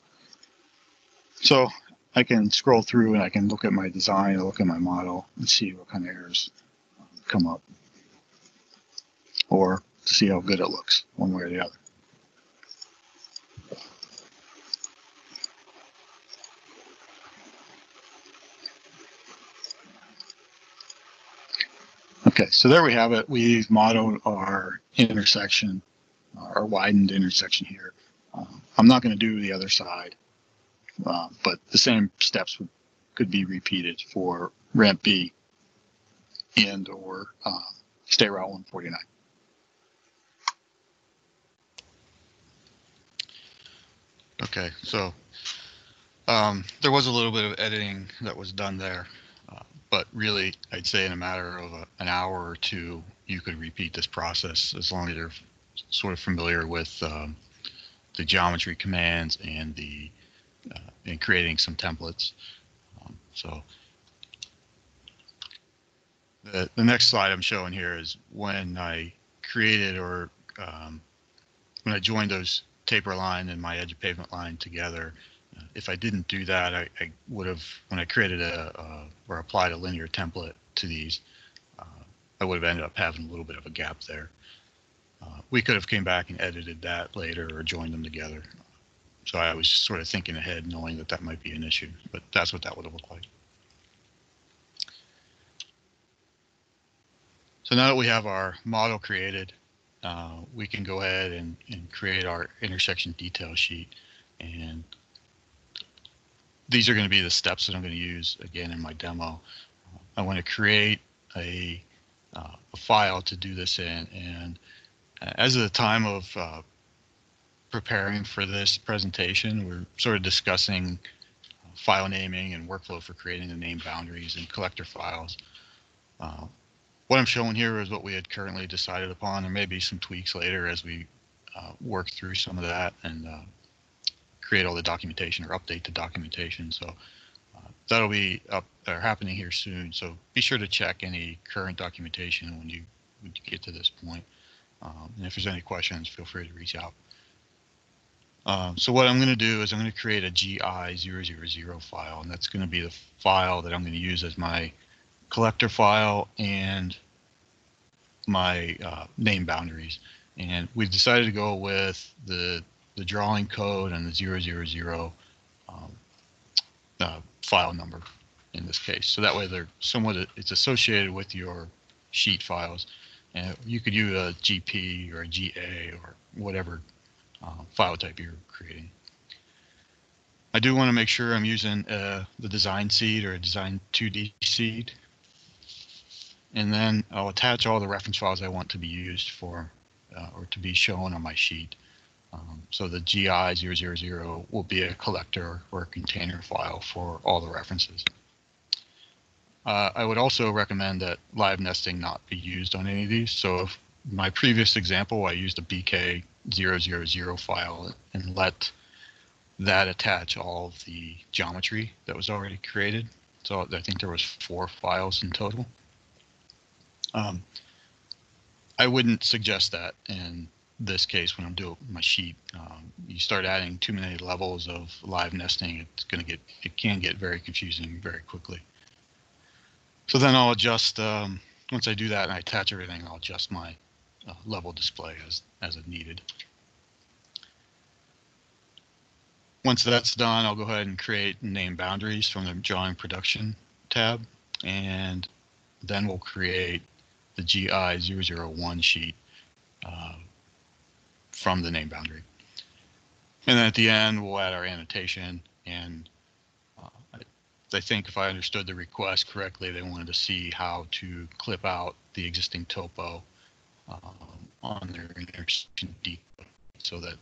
So I can scroll through and I can look at my design, look at my model and see what kind of errors come up. Or to see how good it looks one way or the other. Okay, so there we have it. We've modeled our intersection, our widened intersection here. Um, I'm not going to do the other side, uh, but the same steps would, could be repeated for ramp B and or uh, State Route 149. Okay, so um, there was a little bit of editing that was done there, uh, but really, I'd say in a matter of a, an hour or two, you could repeat this process as long as you're sort of familiar with um, the geometry commands and the uh, and creating some templates. Um, so the the next slide I'm showing here is when I created or um, when I joined those taper line and my edge of pavement line together. If I didn't do that, I, I would have, when I created a, uh, or applied a linear template to these, uh, I would have ended up having a little bit of a gap there. Uh, we could have came back and edited that later or joined them together. So I was sort of thinking ahead, knowing that that might be an issue, but that's what that would have looked like. So now that we have our model created, uh, we can go ahead and, and create our intersection detail sheet. And these are going to be the steps that I'm going to use again in my demo. I want to create a, uh, a file to do this in. And as of the time of uh, preparing for this presentation, we're sort of discussing file naming and workflow for creating the name boundaries and collector files. Uh, what I'm showing here is what we had currently decided upon. There may be some tweaks later as we uh, work through some of that and uh, create all the documentation or update the documentation. So uh, that'll be up or happening here soon. So be sure to check any current documentation when you, when you get to this point. Um, and if there's any questions, feel free to reach out. Um, so what I'm going to do is I'm going to create a GI000 file, and that's going to be the file that I'm going to use as my collector file and my uh, name boundaries. And we've decided to go with the the drawing code and the 000 um, uh, file number in this case. So that way they're somewhat it's associated with your sheet files. And you could use a GP or a GA or whatever uh, file type you're creating. I do want to make sure I'm using uh, the design seed or a design 2D seed and then I'll attach all the reference files I want to be used for uh, or to be shown on my sheet. Um, so the GI000 will be a collector or a container file for all the references. Uh, I would also recommend that live nesting not be used on any of these. So if my previous example, I used a BK000 file and let that attach all of the geometry that was already created. So I think there was four files in total. Um, I wouldn't suggest that in this case when I'm doing my sheet. Um, you start adding too many levels of live nesting, it's going to get, it can get very confusing very quickly. So then I'll adjust, um, once I do that and I attach everything, I'll adjust my uh, level display as, as it needed. Once that's done, I'll go ahead and create name boundaries from the drawing production tab. And then we'll create the GI 001 sheet uh, from the name boundary. And then at the end, we'll add our annotation. And uh, I, think if I understood the request correctly, they wanted to see how to clip out the existing topo um, on their intersection depot so that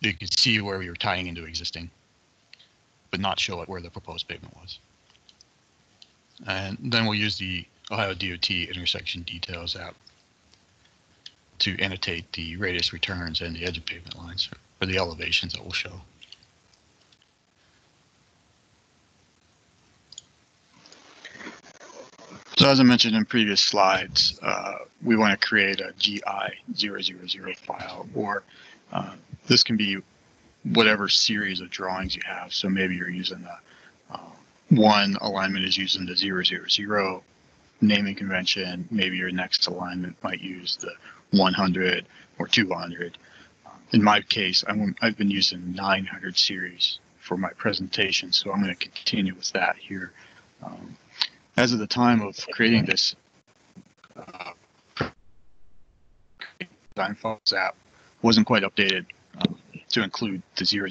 you could see where we were tying into existing, but not show it where the proposed pavement was. And then we'll use the Ohio DOT intersection details app to annotate the radius returns and the edge of pavement lines for the elevations that we'll show. So as I mentioned in previous slides, uh, we want to create a GI000 file, or uh, this can be whatever series of drawings you have. So maybe you're using the uh, one alignment is using the 000 naming convention. Maybe your next alignment might use the 100 or 200. In my case, I'm, I've been using 900 series for my presentation, so I'm going to continue with that here. Um, as of the time of creating this uh, design files app, wasn't quite updated um, to include the 000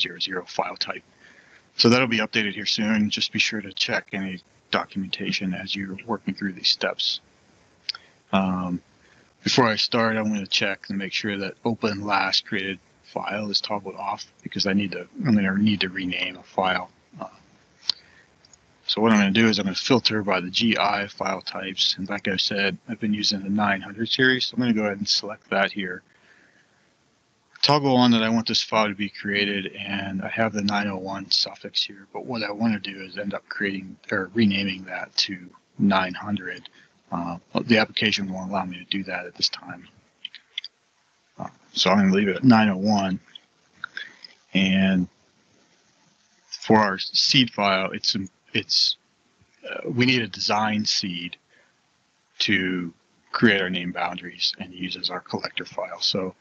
file type. So that'll be updated here soon. Just be sure to check any documentation as you're working through these steps. Um, before I start, I'm going to check and make sure that open last created file is toggled off because I need to, I'm going to need to rename a file. Uh, so what I'm going to do is I'm going to filter by the GI file types. And like I said, I've been using the 900 series. So I'm going to go ahead and select that here. Toggle on that I want this file to be created and I have the 901 suffix here. But what I want to do is end up creating or renaming that to 900. Uh, the application won't allow me to do that at this time. Uh, so I'm going to leave it at 901. And for our seed file, it's it's uh, we need a design seed to create our name boundaries and use as our collector file. So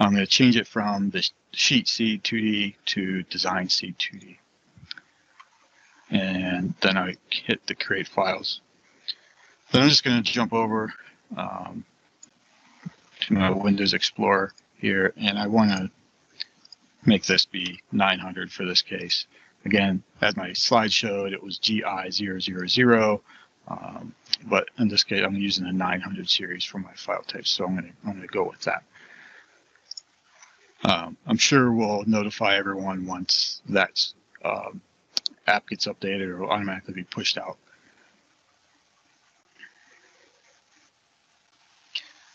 I'm going to change it from the sheet seed 2D to design seed 2D. And then I hit the create files. Then I'm just going to jump over um, to my Windows Explorer here, and I want to make this be 900 for this case. Again, as my slide showed, it was GI000, um, but in this case, I'm using a 900 series for my file type, so I'm going to I'm going to go with that. Um, I'm sure we'll notify everyone once that um, app gets updated or will automatically be pushed out.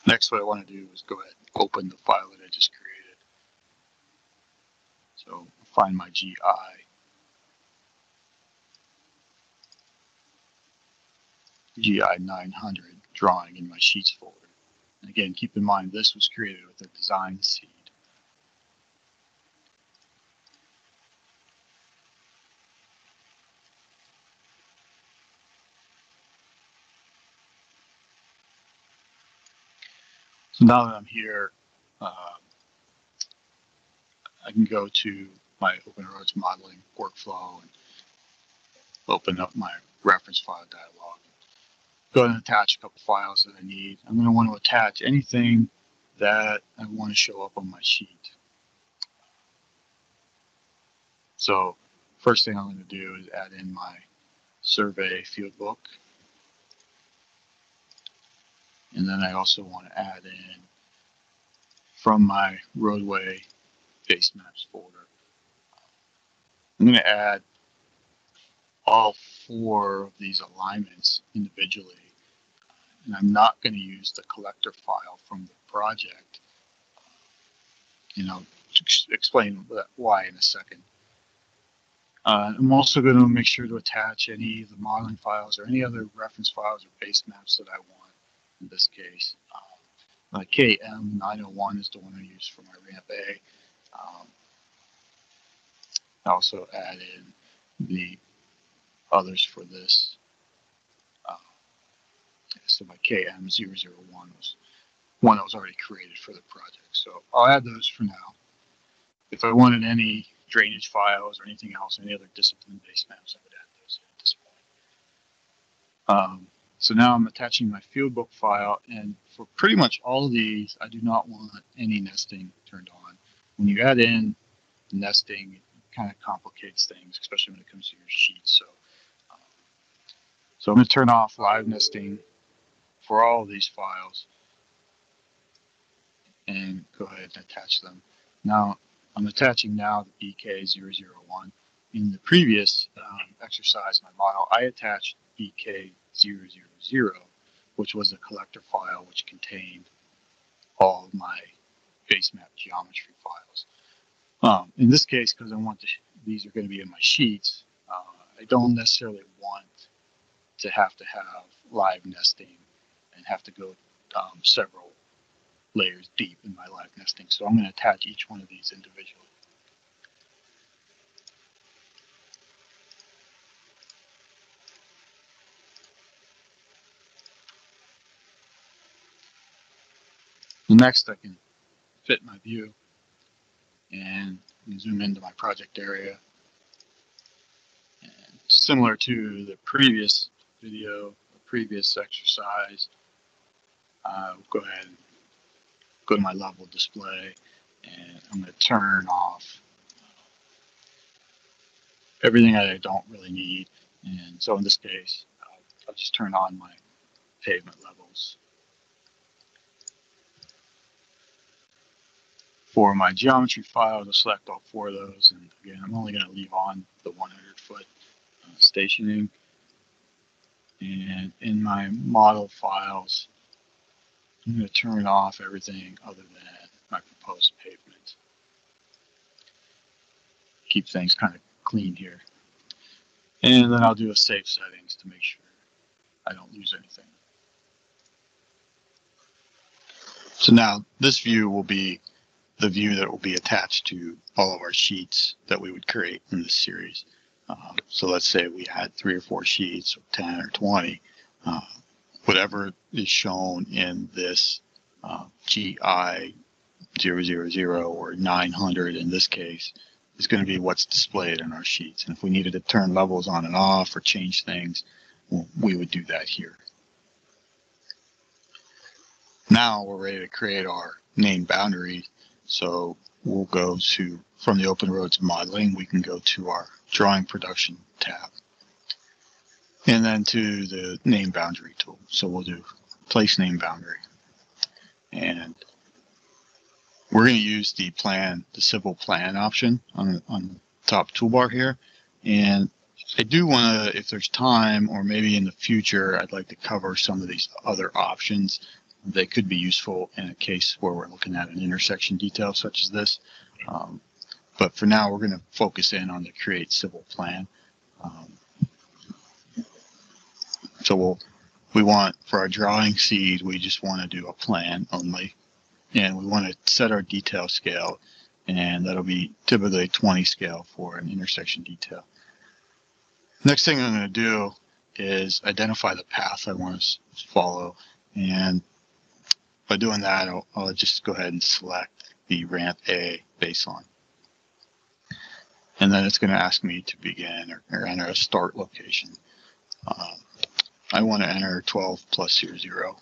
Next, what I want to do is go ahead and open the file that I just created. So find my GI GI 900 drawing in my Sheets folder. And again, keep in mind this was created with a design seed. So now that I'm here, uh, I can go to my Open Roads modeling workflow and open up my reference file dialog go ahead and attach a couple files that I need. I'm going to want to attach anything that I want to show up on my sheet. So first thing I'm going to do is add in my survey field book. And then I also want to add in from my roadway base maps folder. I'm going to add all four of these alignments individually. And I'm not going to use the collector file from the project. You know, to explain why in a second. Uh, I'm also going to make sure to attach any of the modeling files or any other reference files or base maps that I want in this case. Um, uh, KM901 is the one I use for my ramp A. Um, I also added the others for this. Uh, so my KM001 was one that was already created for the project. So I'll add those for now. If I wanted any drainage files or anything else, any other discipline-based maps, I would add those at this point. Um, so now I'm attaching my field book file, and for pretty much all of these, I do not want any nesting turned on. When you add in nesting, it kind of complicates things, especially when it comes to your sheets. So, um, so I'm going to turn off live nesting for all of these files and go ahead and attach them. Now, I'm attaching now the BK001. In the previous um, exercise, my model, I attached BK000, which was a collector file which contained all of my base map geometry files. Um, in this case, because I want the, these are going to be in my sheets, uh, I don't necessarily want to have to have live nesting and have to go um, several layers deep in my live nesting. So I'm going to attach each one of these individually. Next, I can fit my view and zoom into my project area. And similar to the previous video, the previous exercise, uh, go ahead and go to my level display and I'm going to turn off everything I don't really need. And so in this case, I'll, I'll just turn on my pavement levels. For my geometry file, to select all four of those. And again, I'm only going to leave on the 100 foot uh, stationing. And in my model files, I'm going to turn off everything other than my proposed pavement. Keep things kind of clean here. And then I'll do a save settings to make sure I don't lose anything. So now this view will be the view that will be attached to all of our sheets that we would create in this series. Um, so let's say we had three or four sheets, or 10 or 20. Uh, whatever is shown in this uh, GI 000 or 900 in this case is going to be what's displayed in our sheets. And if we needed to turn levels on and off or change things, we would do that here. Now we're ready to create our name boundary. So we'll go to, from the open roads modeling, we can go to our drawing production tab and then to the name boundary tool. So we'll do place name boundary. And we're going to use the plan, the civil plan option on, on the top toolbar here. And I do want to, if there's time or maybe in the future, I'd like to cover some of these other options that could be useful in a case where we're looking at an intersection detail such as this. Um, but for now, we're going to focus in on the create civil plan. Um, so we'll, we want for our drawing seed, we just want to do a plan only. And we want to set our detail scale and that'll be typically 20 scale for an intersection detail. Next thing I'm going to do is identify the path I want to follow. And by doing that, I'll, I'll just go ahead and select the ramp A baseline. And then it's going to ask me to begin or, or enter a start location. Um, I want to enter 12 plus 0, 0.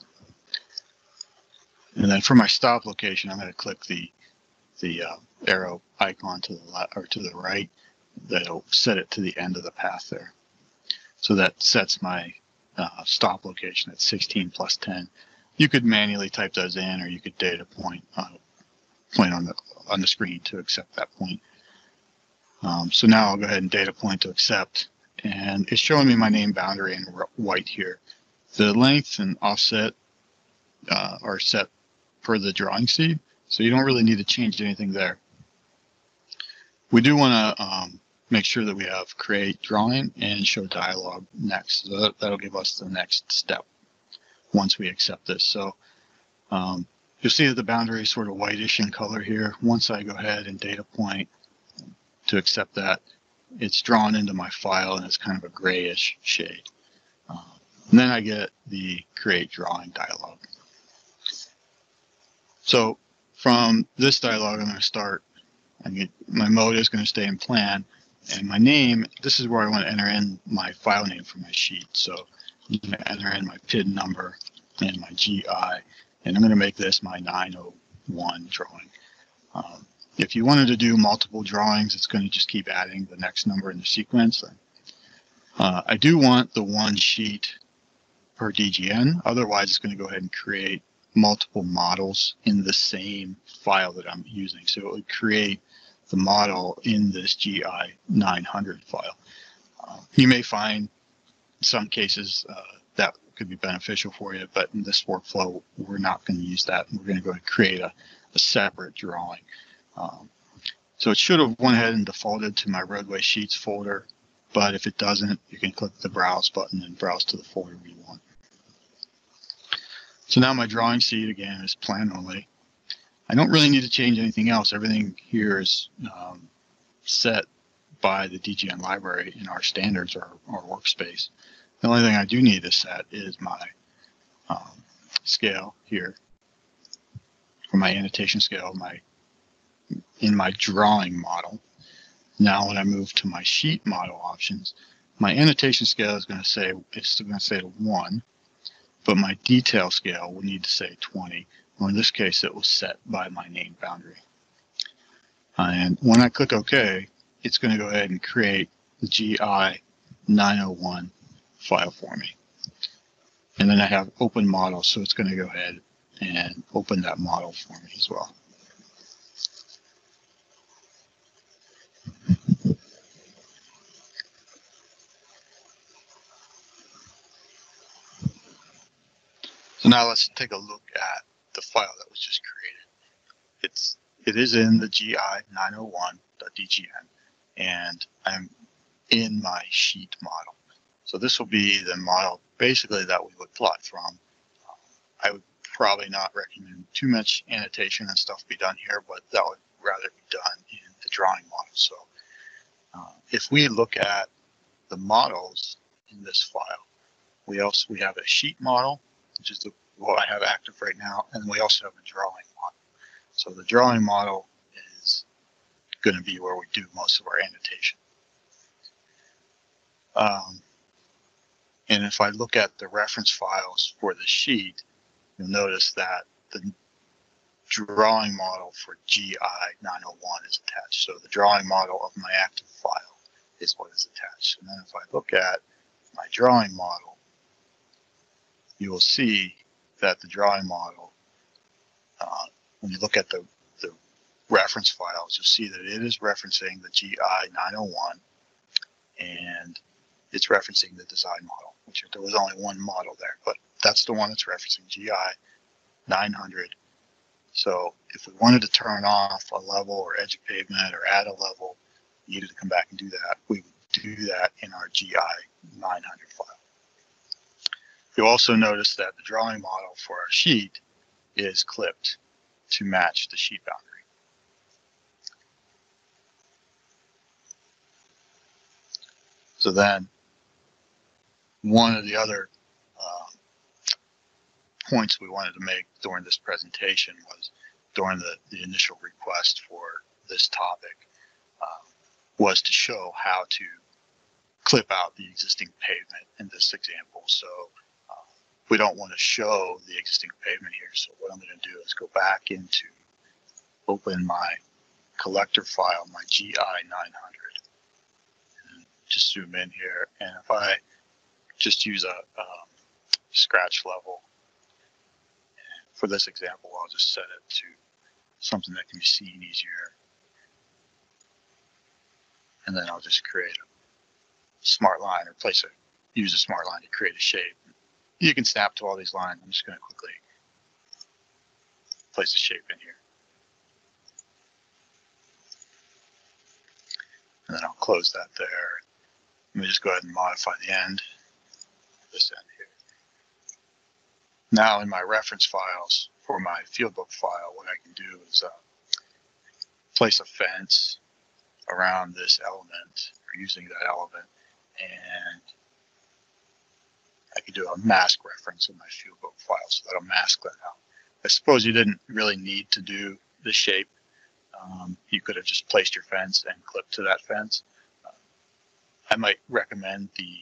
And then for my stop location, I'm going to click the the uh, arrow icon to the left or to the right. That'll set it to the end of the path there. So that sets my uh, stop location at 16 plus 10. You could manually type those in, or you could data point uh, point on the on the screen to accept that point. Um, so now I'll go ahead and data point to accept and it's showing me my name boundary in white here. The length and offset uh, are set per the drawing seed, so you don't really need to change anything there. We do want to um, make sure that we have create drawing and show dialog next. So that, that'll give us the next step once we accept this. So um, you'll see that the boundary is sort of whitish in color here. Once I go ahead and data point to accept that, it's drawn into my file and it's kind of a grayish shade. And then I get the create drawing dialog. So from this dialog, I'm going to start. I get, my mode is going to stay in plan. And my name, this is where I want to enter in my file name for my sheet. So I'm going to enter in my PID number and my GI. And I'm going to make this my 901 drawing. Um, if you wanted to do multiple drawings, it's going to just keep adding the next number in the sequence. Uh, I do want the one sheet per DGN. Otherwise, it's going to go ahead and create multiple models in the same file that I'm using. So it would create the model in this GI 900 file. Uh, you may find some cases uh, that could be beneficial for you, but in this workflow, we're not going to use that. We're going to go and create a, a separate drawing. Um, so it should have went ahead and defaulted to my roadway sheets folder, but if it doesn't, you can click the browse button and browse to the folder you want. So now my drawing sheet again is plan only. I don't really need to change anything else. Everything here is um, set by the DGN library in our standards or our workspace. The only thing I do need to set is my um, scale here for my annotation scale, my in my drawing model. Now when I move to my sheet model options, my annotation scale is going to say it's going to say one but my detail scale will need to say 20, or in this case, it was set by my name boundary. And when I click OK, it's going to go ahead and create the GI 901 file for me. And then I have open model, so it's going to go ahead and open that model for me as well. So now let's take a look at the file that was just created. It's it is in the GI 901.dgn and I'm in my sheet model. So this will be the model basically that we would plot from. I would probably not recommend too much annotation and stuff be done here, but that would rather be done in the drawing model. So uh, if we look at the models in this file, we also we have a sheet model which is the, what I have active right now. And we also have a drawing model. So the drawing model is going to be where we do most of our annotation. Um, and if I look at the reference files for the sheet, you'll notice that the drawing model for GI 901 is attached. So the drawing model of my active file is what is attached. And then if I look at my drawing model, you will see that the drawing model, uh, when you look at the, the reference files, you'll see that it is referencing the GI 901 and it's referencing the design model, which there was only one model there, but that's the one that's referencing GI 900. So if we wanted to turn off a level or edge of pavement or add a level, needed to come back and do that, we would do that in our GI 900 file. You'll also notice that the drawing model for our sheet is clipped to match the sheet boundary. So then one of the other uh, points we wanted to make during this presentation was during the, the initial request for this topic uh, was to show how to clip out the existing pavement in this example. So we don't want to show the existing pavement here. So what I'm going to do is go back into open my collector file, my GI 900, and just zoom in here. And if I just use a um, scratch level, for this example, I'll just set it to something that can be seen easier. And then I'll just create a smart line or place a, use a smart line to create a shape you can snap to all these lines. I'm just going to quickly place a shape in here. And then I'll close that there. Let me just go ahead and modify the end, this end here. Now in my reference files for my fieldbook file, what I can do is uh, place a fence around this element or using that element and I could do a mask reference in my fieldbook file so that'll mask that out. I suppose you didn't really need to do the shape. Um, you could have just placed your fence and clipped to that fence. Uh, I might recommend the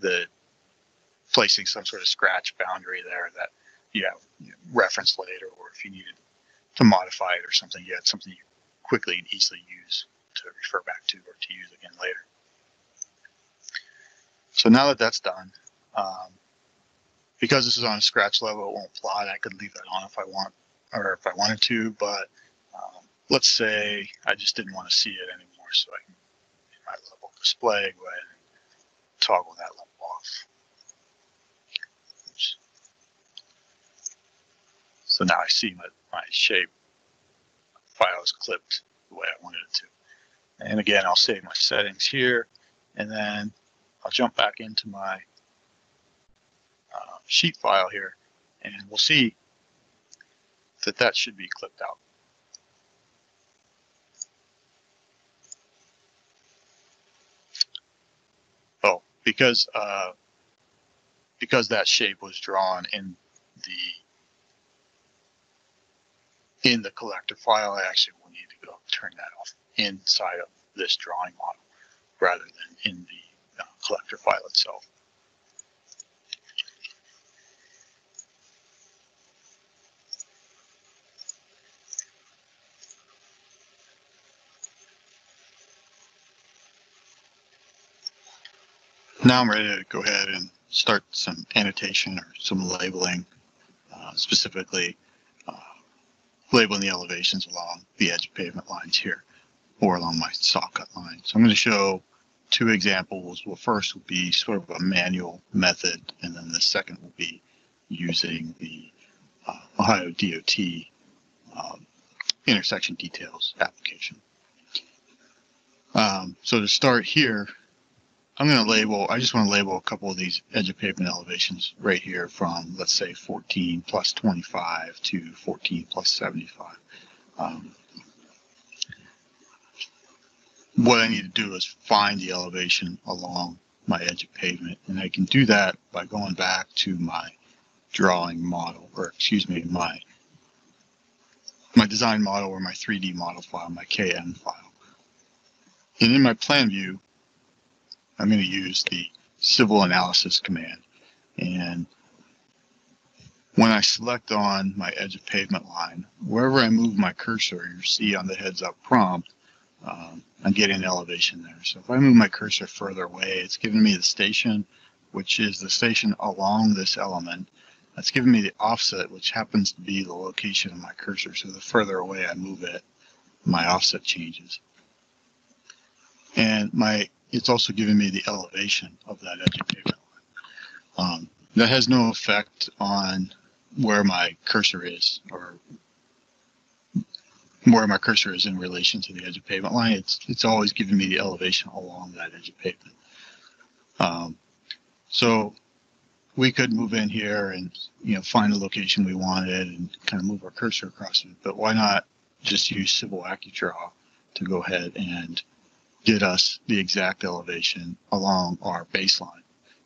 the placing some sort of scratch boundary there that you have know, reference later, or if you needed to modify it or something, you had something you quickly and easily use to refer back to or to use again later. So now that that's done, um, because this is on a scratch level, it won't plot. I could leave that on if I want, or if I wanted to, but um, let's say I just didn't want to see it anymore. So I can, in my level display, go ahead and toggle that level off. So now I see my, my shape file is clipped the way I wanted it to. And again, I'll save my settings here, and then I'll jump back into my uh, sheet file here, and we'll see that that should be clipped out. Oh, because uh, because that shape was drawn in the in the collector file, I actually will need to go turn that off inside of this drawing model rather than in the uh, collector file itself. Now I'm ready to go ahead and start some annotation or some labeling, uh, specifically labeling the elevations along the edge pavement lines here or along my saw cut line. So I'm going to show two examples. Well, first will be sort of a manual method, and then the second will be using the uh, Ohio DOT um, intersection details application. Um, so to start here, I'm going to label, I just want to label a couple of these edge of pavement elevations right here from, let's say, 14 plus 25 to 14 plus 75. Um, what I need to do is find the elevation along my edge of pavement, and I can do that by going back to my drawing model, or excuse me, my my design model or my 3D model file, my KM file. And in my plan view, I'm going to use the civil analysis command. And when I select on my edge of pavement line, wherever I move my cursor, you see on the heads up prompt, um, I'm getting elevation there. So if I move my cursor further away, it's giving me the station, which is the station along this element. That's giving me the offset, which happens to be the location of my cursor. So the further away I move it, my offset changes. And my it's also giving me the elevation of that edge of pavement line. Um, that has no effect on where my cursor is or where my cursor is in relation to the edge of pavement line. It's it's always giving me the elevation along that edge of pavement. Um, so we could move in here and you know find the location we wanted and kind of move our cursor across it. But why not just use Civil AccuDraw to go ahead and get us the exact elevation along our baseline.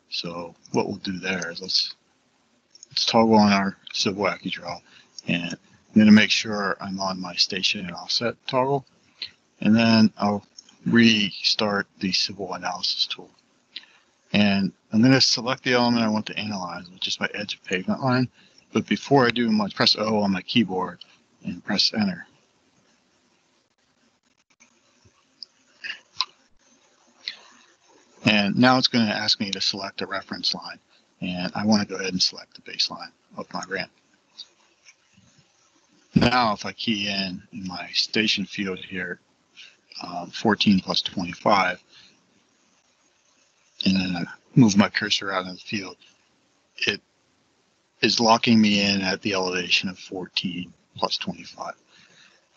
So what we'll do there is let's let's toggle on our Civil AccuDraw and I'm going to make sure I'm on my station and offset toggle and then I'll restart the civil analysis tool. And I'm going to select the element I want to analyze, which is my edge of pavement line. But before I do much, press O on my keyboard and press enter. And now it's going to ask me to select a reference line. And I want to go ahead and select the baseline of my ramp. Now, if I key in, in my station field here, um, 14 plus 25, and then I move my cursor out of the field, it is locking me in at the elevation of 14 plus 25.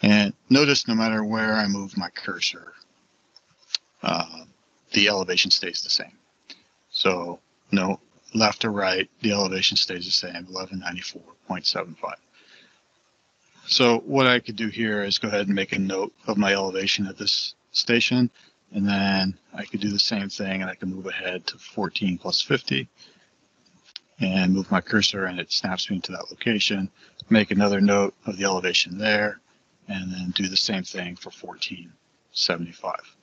And notice no matter where I move my cursor, uh, the elevation stays the same. So no left or right, the elevation stays the same, 1194.75. So what I could do here is go ahead and make a note of my elevation at this station. And then I could do the same thing and I can move ahead to 14 plus 50 and move my cursor and it snaps me to that location. Make another note of the elevation there and then do the same thing for 1475.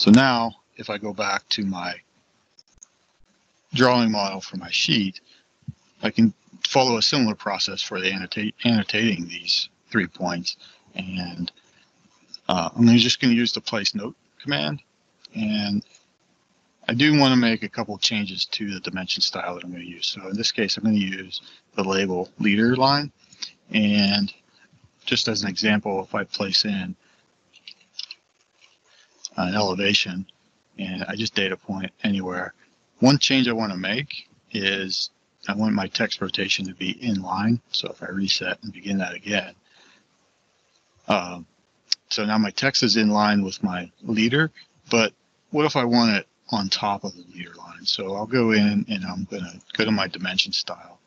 So now if I go back to my drawing model for my sheet, I can follow a similar process for the annotate, annotating these three points. And uh, I'm just going to use the place note command. And I do want to make a couple changes to the dimension style that I'm going to use. So in this case, I'm going to use the label leader line. And just as an example, if I place in an elevation and I just data point anywhere, one change I want to make is I want my text rotation to be in line. So if I reset and begin that again, um, so now my text is in line with my leader, but what if I want it on top of the leader line? So I'll go in and I'm going to go to my dimension style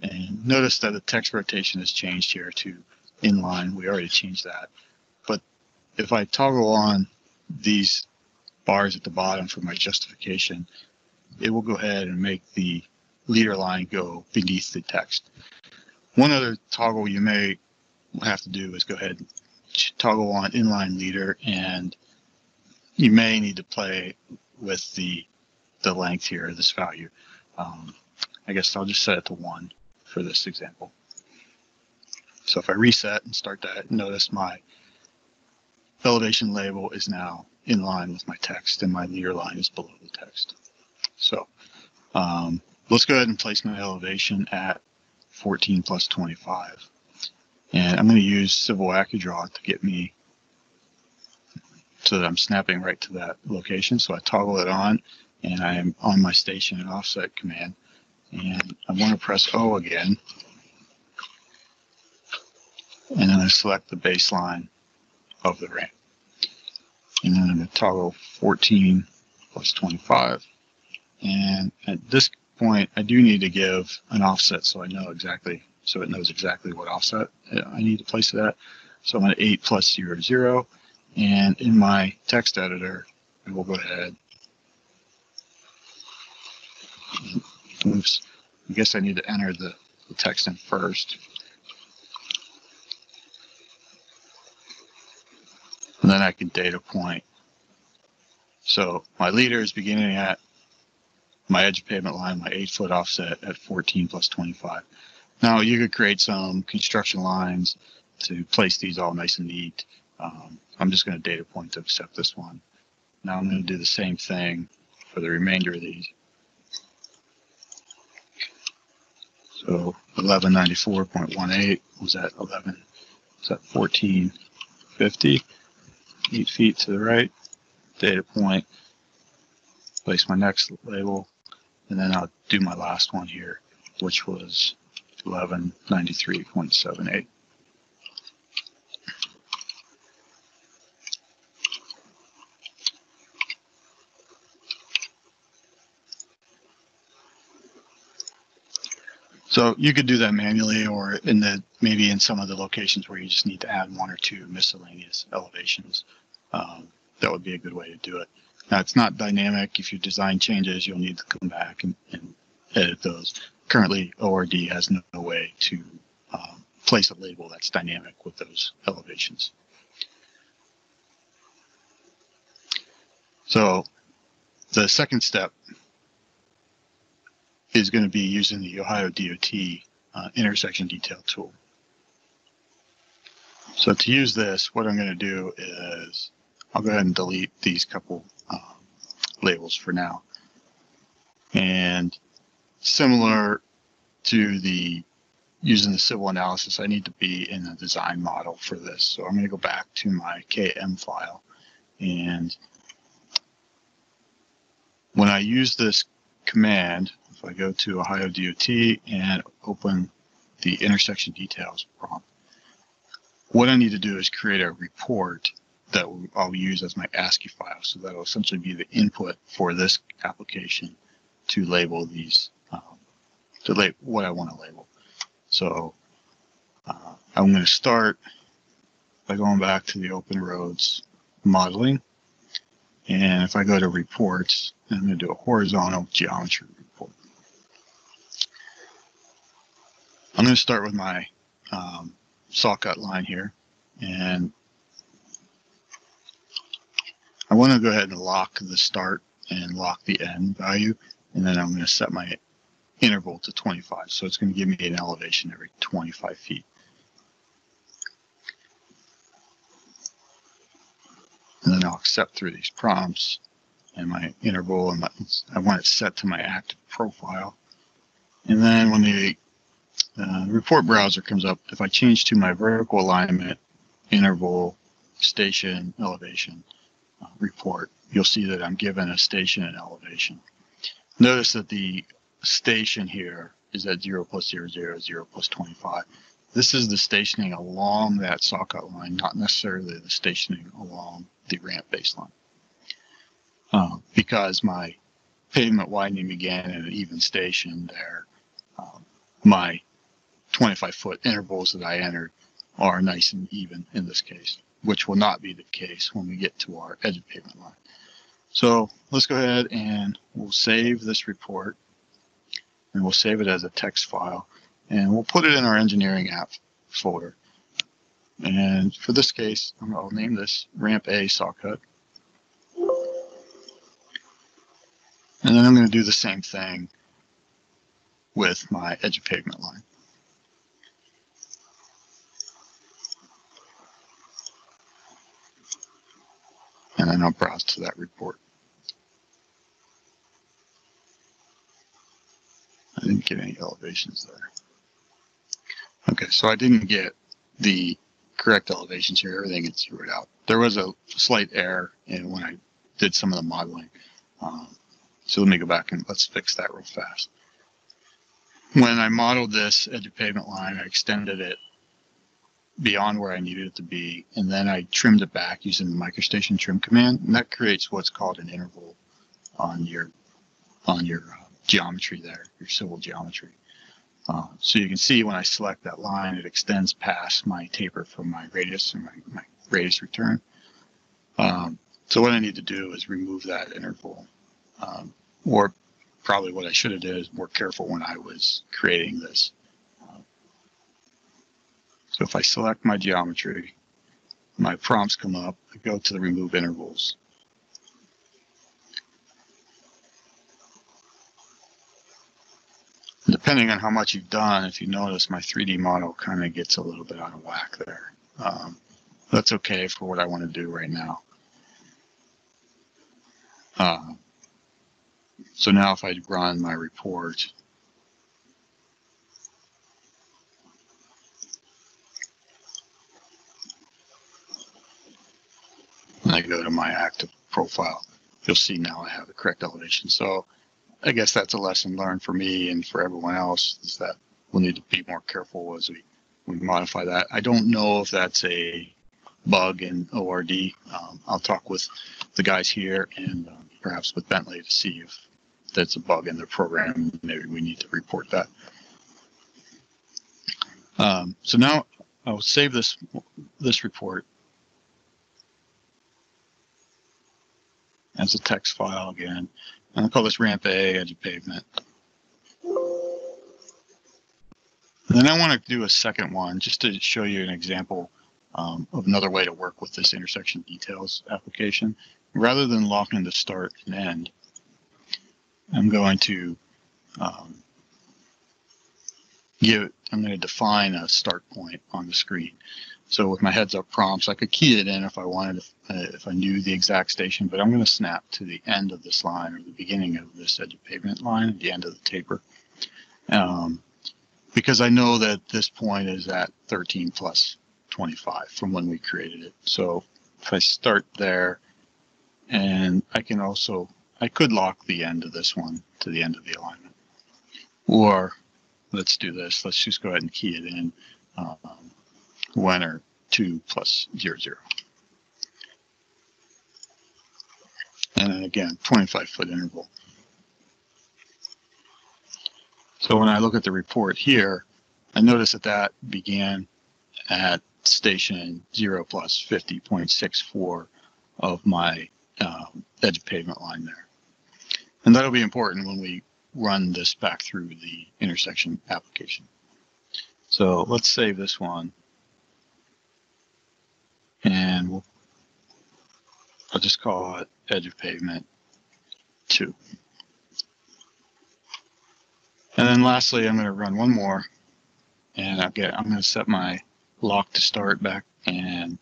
and notice that the text rotation has changed here to inline. We already changed that. But if I toggle on these bars at the bottom for my justification, it will go ahead and make the leader line go beneath the text. One other toggle you may have to do is go ahead and toggle on inline leader and you may need to play with the the length here, this value. Um, I guess I'll just set it to one for this example. So if I reset and start that, notice my elevation label is now in line with my text and my near line is below the text. So um, let's go ahead and place my elevation at 14 plus 25. And I'm going to use Civil AccuDraw to get me so that I'm snapping right to that location. So I toggle it on and I'm on my station and offset command. And I want to press O again. And then I select the baseline of the ramp. And then I'm going to toggle 14 plus 25. And at this point, I do need to give an offset so I know exactly, so it knows exactly what offset uh, I need to place it at. So I'm at 8 plus 0, 0. And in my text editor, I will go ahead. Oops. I guess I need to enter the, the text in first. Then I can data point. So my leader is beginning at my edge of pavement line, my eight foot offset at 14 plus 25. Now you could create some construction lines to place these all nice and neat. Um, I'm just going to data point to accept this one. Now I'm going to do the same thing for the remainder of these. So 1194.18 was at 11, was at 1450, eight feet to the right, data point, place my next label, and then I'll do my last one here, which was 1193.78. So you could do that manually or in the maybe in some of the locations where you just need to add one or two miscellaneous elevations. Um, that would be a good way to do it. Now it's not dynamic. If your design changes, you'll need to come back and, and edit those. Currently, ORD has no, no way to um, place a label that's dynamic with those elevations. So the second step is going to be using the Ohio DOT uh, intersection detail tool. So to use this, what I'm going to do is I'll go ahead and delete these couple um, labels for now. And similar to the using the civil analysis, I need to be in the design model for this. So I'm going to go back to my KM file. And when I use this command, if I go to Ohio DOT and open the intersection details prompt, what I need to do is create a report that I'll use as my ASCII file. So that'll essentially be the input for this application to label these, um, to label what I want to label. So uh, I'm going to start by going back to the open roads modeling. And if I go to reports, I'm going to do a horizontal geometry I'm going to start with my um, saw cut line here. And I want to go ahead and lock the start and lock the end value. And then I'm going to set my interval to 25. So it's going to give me an elevation every 25 feet. And then I'll accept through these prompts and my interval and my, I want it set to my active profile. And then when the uh, report browser comes up, if I change to my vertical alignment, interval, station, elevation uh, report, you'll see that I'm given a station and elevation. Notice that the station here is at 0 plus 0, 0, 0 plus 25. This is the stationing along that cut line, not necessarily the stationing along the ramp baseline. Uh, because my pavement widening began at an even station there, um, my 25 foot intervals that I entered are nice and even in this case, which will not be the case when we get to our edge of pavement line. So let's go ahead and we'll save this report and we'll save it as a text file and we'll put it in our engineering app folder. And for this case, I'll name this ramp A saw cut. And then I'm going to do the same thing with my edge of pavement line. And then I'll browse to that report. I didn't get any elevations there. Okay, so I didn't get the correct elevations here. Everything gets zeroed out. There was a slight error in when I did some of the modeling. Um, so let me go back and let's fix that real fast. When I modeled this edge of pavement line, I extended it beyond where I needed it to be, and then I trimmed it back using the microstation trim command, and that creates what's called an interval on your on your uh, geometry there, your civil geometry. Uh, so you can see when I select that line, it extends past my taper from my radius and my, my radius return. Um, so what I need to do is remove that interval, um, or probably what I should have did is more careful when I was creating this. So if I select my geometry, my prompts come up, I go to the remove intervals. depending on how much you've done, if you notice, my 3D model kind of gets a little bit out of whack there. Um, that's okay for what I want to do right now. Uh, so now if I run my report, I go to my active profile, you'll see now I have the correct elevation. So I guess that's a lesson learned for me and for everyone else is that we'll need to be more careful as we, we modify that. I don't know if that's a bug in ORD. Um, I'll talk with the guys here and um, perhaps with Bentley to see if that's a bug in their program. Maybe we need to report that. Um, so now I'll save this this report as a text file again. And I'll call this ramp A, edge of pavement. And then I want to do a second one just to show you an example um, of another way to work with this intersection details application. Rather than locking the start and end, I'm going to um, give, I'm going to define a start point on the screen. So with my heads up prompts, I could key it in if I wanted, uh, if I knew the exact station, but I'm going to snap to the end of this line or the beginning of this edge of pavement line at the end of the taper. Um, because I know that this point is at 13 plus 25 from when we created it. So if I start there and I can also, I could lock the end of this one to the end of the alignment. Or let's do this. Let's just go ahead and key it in. Um, one or two plus zero zero. And then again, 25 foot interval. So when I look at the report here, I notice that that began at station zero plus 50.64 of my um, edge pavement line there. And that'll be important when we run this back through the intersection application. So let's save this one. And I'll just call it edge of pavement two. And then lastly, I'm going to run one more and I'm going to set my lock to start back and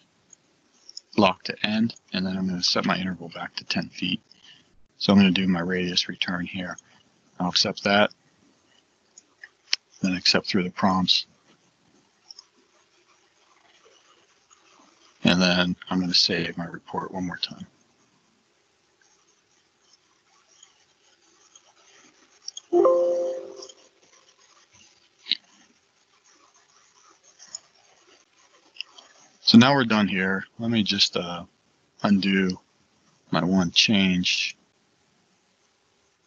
lock to end. And then I'm going to set my interval back to 10 feet. So I'm going to do my radius return here. I'll accept that. Then accept through the prompts. And then I'm going to save my report one more time. So now we're done here. Let me just uh, undo my one change.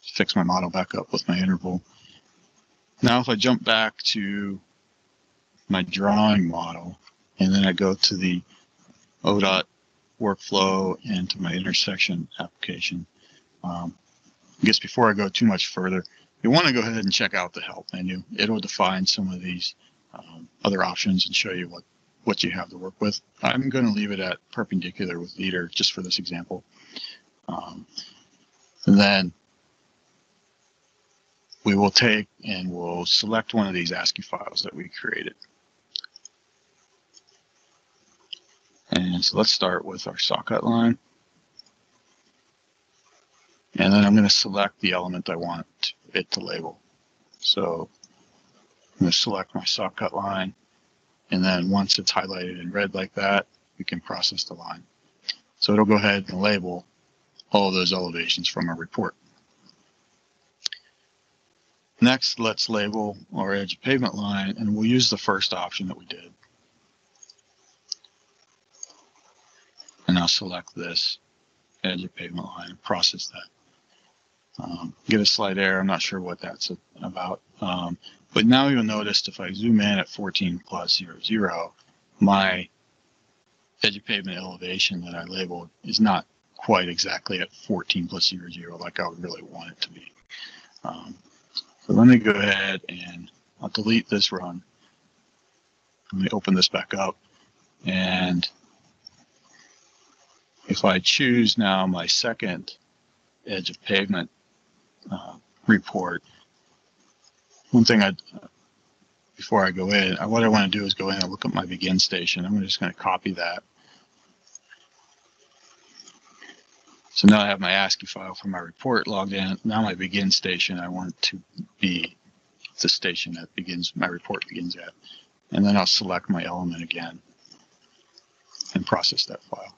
Fix my model back up with my interval. Now if I jump back to my drawing model and then I go to the ODOT workflow and to my intersection application. Um, I guess before I go too much further, you want to go ahead and check out the help menu. It'll define some of these um, other options and show you what what you have to work with. I'm going to leave it at perpendicular with leader just for this example. Um, and then we will take and we'll select one of these ASCII files that we created. And so let's start with our saw cut line. And then I'm going to select the element I want it to label. So I'm going to select my cut line. And then once it's highlighted in red like that, we can process the line. So it'll go ahead and label all those elevations from our report. Next, let's label our edge of pavement line, and we'll use the first option that we did. And I'll select this edge of pavement line and process that. Um, get a slight error. I'm not sure what that's about. Um, but now you'll notice if I zoom in at 14 plus 0, 0, my edge of pavement elevation that I labeled is not quite exactly at 14 plus 0, 0 like I would really want it to be. Um, so let me go ahead and I'll delete this run. Let me open this back up. And if I choose now my second edge of pavement uh, report, one thing I, before I go in, what I want to do is go in and look at my begin station. I'm just going to copy that. So now I have my ASCII file for my report logged in. Now my begin station, I want to be the station that begins, my report begins at. And then I'll select my element again and process that file.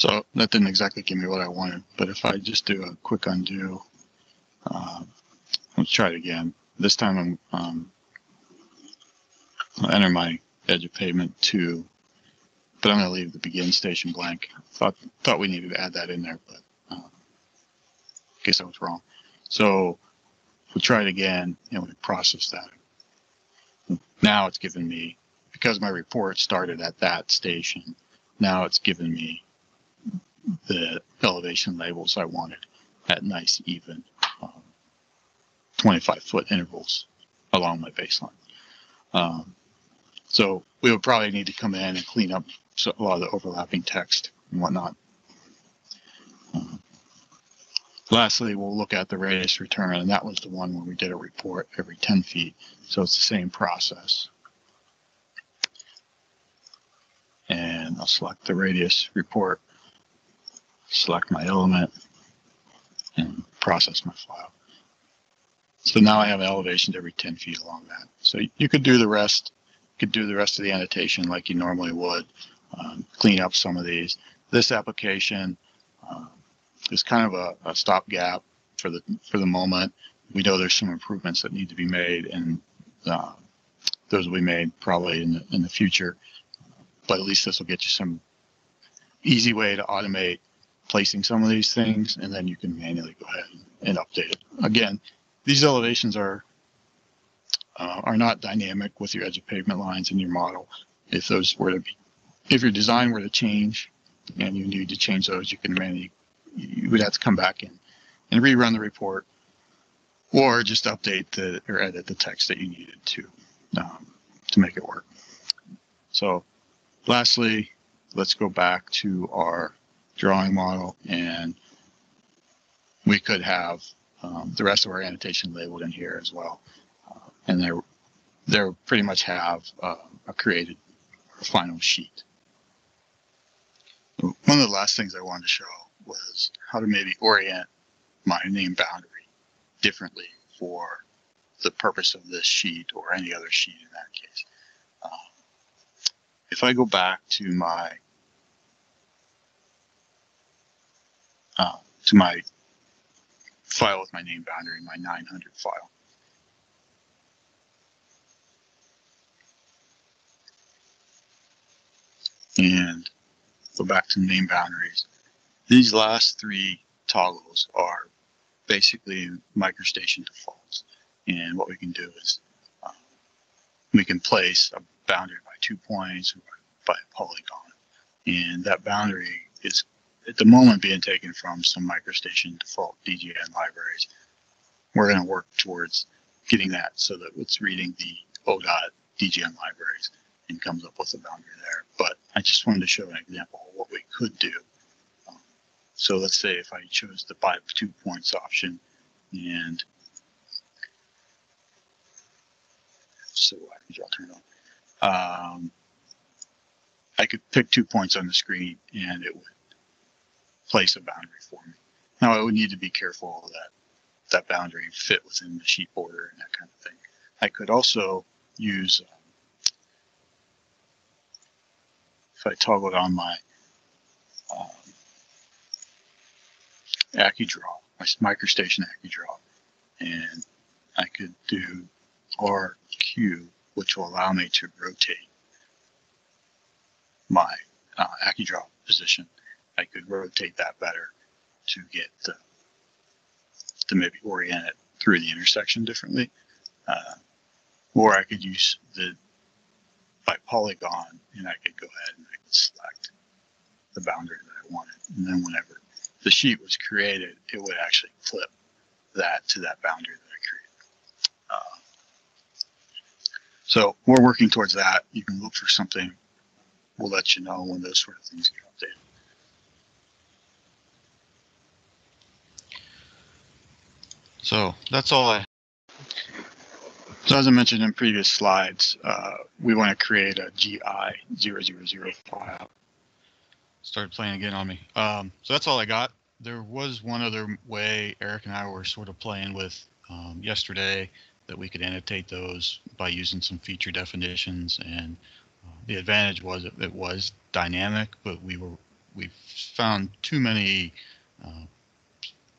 So that didn't exactly give me what I wanted, but if I just do a quick undo, uh, let's try it again. This time I'm um, I'll enter my edge of pavement two, but I'm going to leave the begin station blank. Thought thought we needed to add that in there, but uh, guess I was wrong. So we'll try it again and we process that. Now it's given me because my report started at that station. Now it's given me the elevation labels I wanted at nice, even um, 25 foot intervals along my baseline. Um, so we would probably need to come in and clean up a lot of the overlapping text and whatnot. Um, lastly, we'll look at the radius return, and that was the one where we did a report every 10 feet. So it's the same process. And I'll select the radius report select my element, and process my file. So now I have elevations every 10 feet along that. So you could do the rest, could do the rest of the annotation like you normally would, um, clean up some of these. This application uh, is kind of a, a stopgap for the for the moment. We know there's some improvements that need to be made, and uh, those will be made probably in the, in the future. But at least this will get you some easy way to automate placing some of these things, and then you can manually go ahead and, update it. Again, these elevations are uh, are not dynamic with your edge of pavement lines in your model. If those were to be, if your design were to change and you need to change those, you can manually, you would have to come back in and rerun the report or just update the or edit the text that you needed to um, to make it work. So lastly, let's go back to our drawing model and we could have um, the rest of our annotation labeled in here as well. Uh, and they're, they're pretty much have uh, a created final sheet. One of the last things I wanted to show was how to maybe orient my name boundary differently for the purpose of this sheet or any other sheet in that case. Um, if I go back to my uh, to my file with my name boundary, my 900 file. And go back to name boundaries. These last three toggles are basically microstation defaults. And what we can do is um, we can place a boundary by two points or by a polygon. And that boundary is at the moment being taken from some microstation default DGN libraries. We're going to work towards getting that so that it's reading the ODOT DGN libraries and comes up with a boundary there. But I just wanted to show an example of what we could do. Um, so let's say if I chose the by two points option and so I can turn on. Um, I could pick two points on the screen and it would place a boundary for me. Now I would need to be careful that that boundary fit within the sheet border and that kind of thing. I could also use, um, if I toggled on my um, AccuDraw, my MicroStation AccuDraw, and I could do RQ, which will allow me to rotate my uh, AccuDraw position I could rotate that better to get the, to maybe orient it through the intersection differently. Uh, or I could use the by polygon and I could go ahead and I could select the boundary that I wanted. And then whenever the sheet was created, it would actually flip that to that boundary that I created. Uh, so we're working towards that. You can look for something. We'll let you know when those sort of things get updated. So that's all I. So as I mentioned in previous slides, uh, we want to create a GI000 file. started playing again on me. Um, so that's all I got. There was one other way Eric and I were sort of playing with um, yesterday that we could annotate those by using some feature definitions. And uh, the advantage was it, it was dynamic, but we were we found too many uh,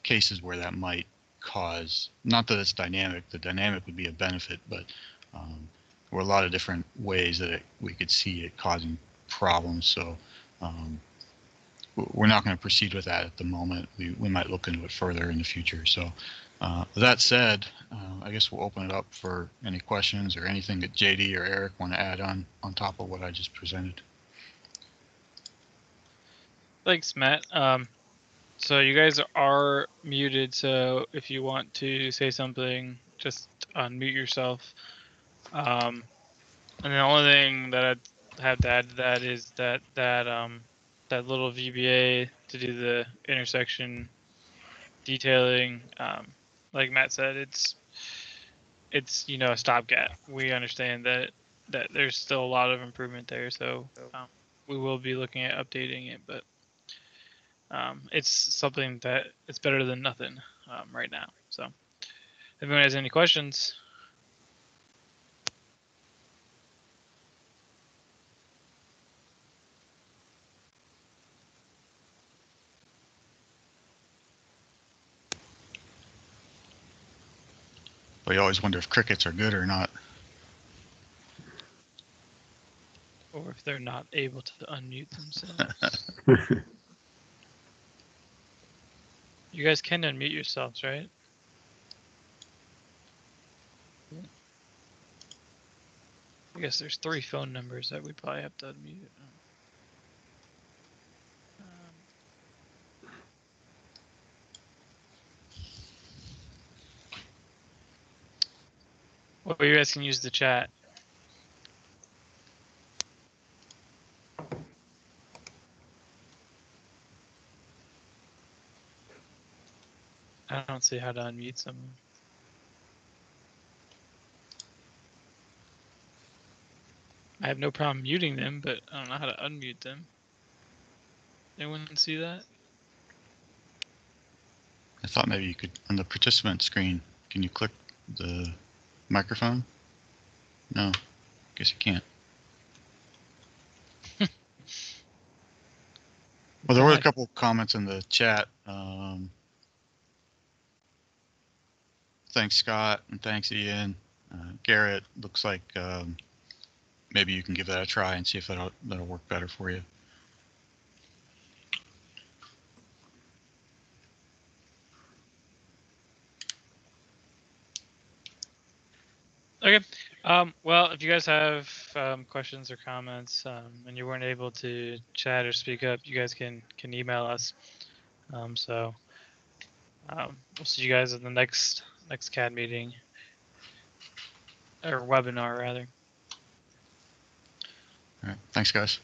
cases where that might cause not that it's dynamic the dynamic would be a benefit but um, there were a lot of different ways that it, we could see it causing problems so um, we're not going to proceed with that at the moment we, we might look into it further in the future so uh, that said uh, i guess we'll open it up for any questions or anything that jd or eric want to add on on top of what i just presented Thanks, Matt. Um, so you guys are muted. So if you want to say something, just unmute yourself. Um, and the only thing that I'd have to add to that is that that um, that little VBA to do the intersection detailing. Um, like Matt said, it's it's you know a stopgap. We understand that that there's still a lot of improvement there. So um, we will be looking at updating it, but um, it's something that it's better than nothing um, right now. So, if anyone has any questions, but you always wonder if crickets are good or not or if they're not able to unmute themselves. You guys can unmute yourselves, right? I guess there's three phone numbers that we probably have to unmute. Well, you guys can use the chat. I don't see how to unmute someone. I have no problem muting them, but I don't know how to unmute them. Anyone see that? I thought maybe you could, on the participant screen, can you click the microphone? No, guess you can't. Well, there were a couple comments in the chat. Um, thanks, Scott, and thanks, Ian. Uh, Garrett, looks like um, maybe you can give that a try and see if that'll, that'll work better for you. Okay. Um, well, if you guys have um, questions or comments um, and you weren't able to chat or speak up, you guys can can email us. Um, so um, we'll see you guys in the next next CADD meeting or webinar rather. All right, thanks, guys.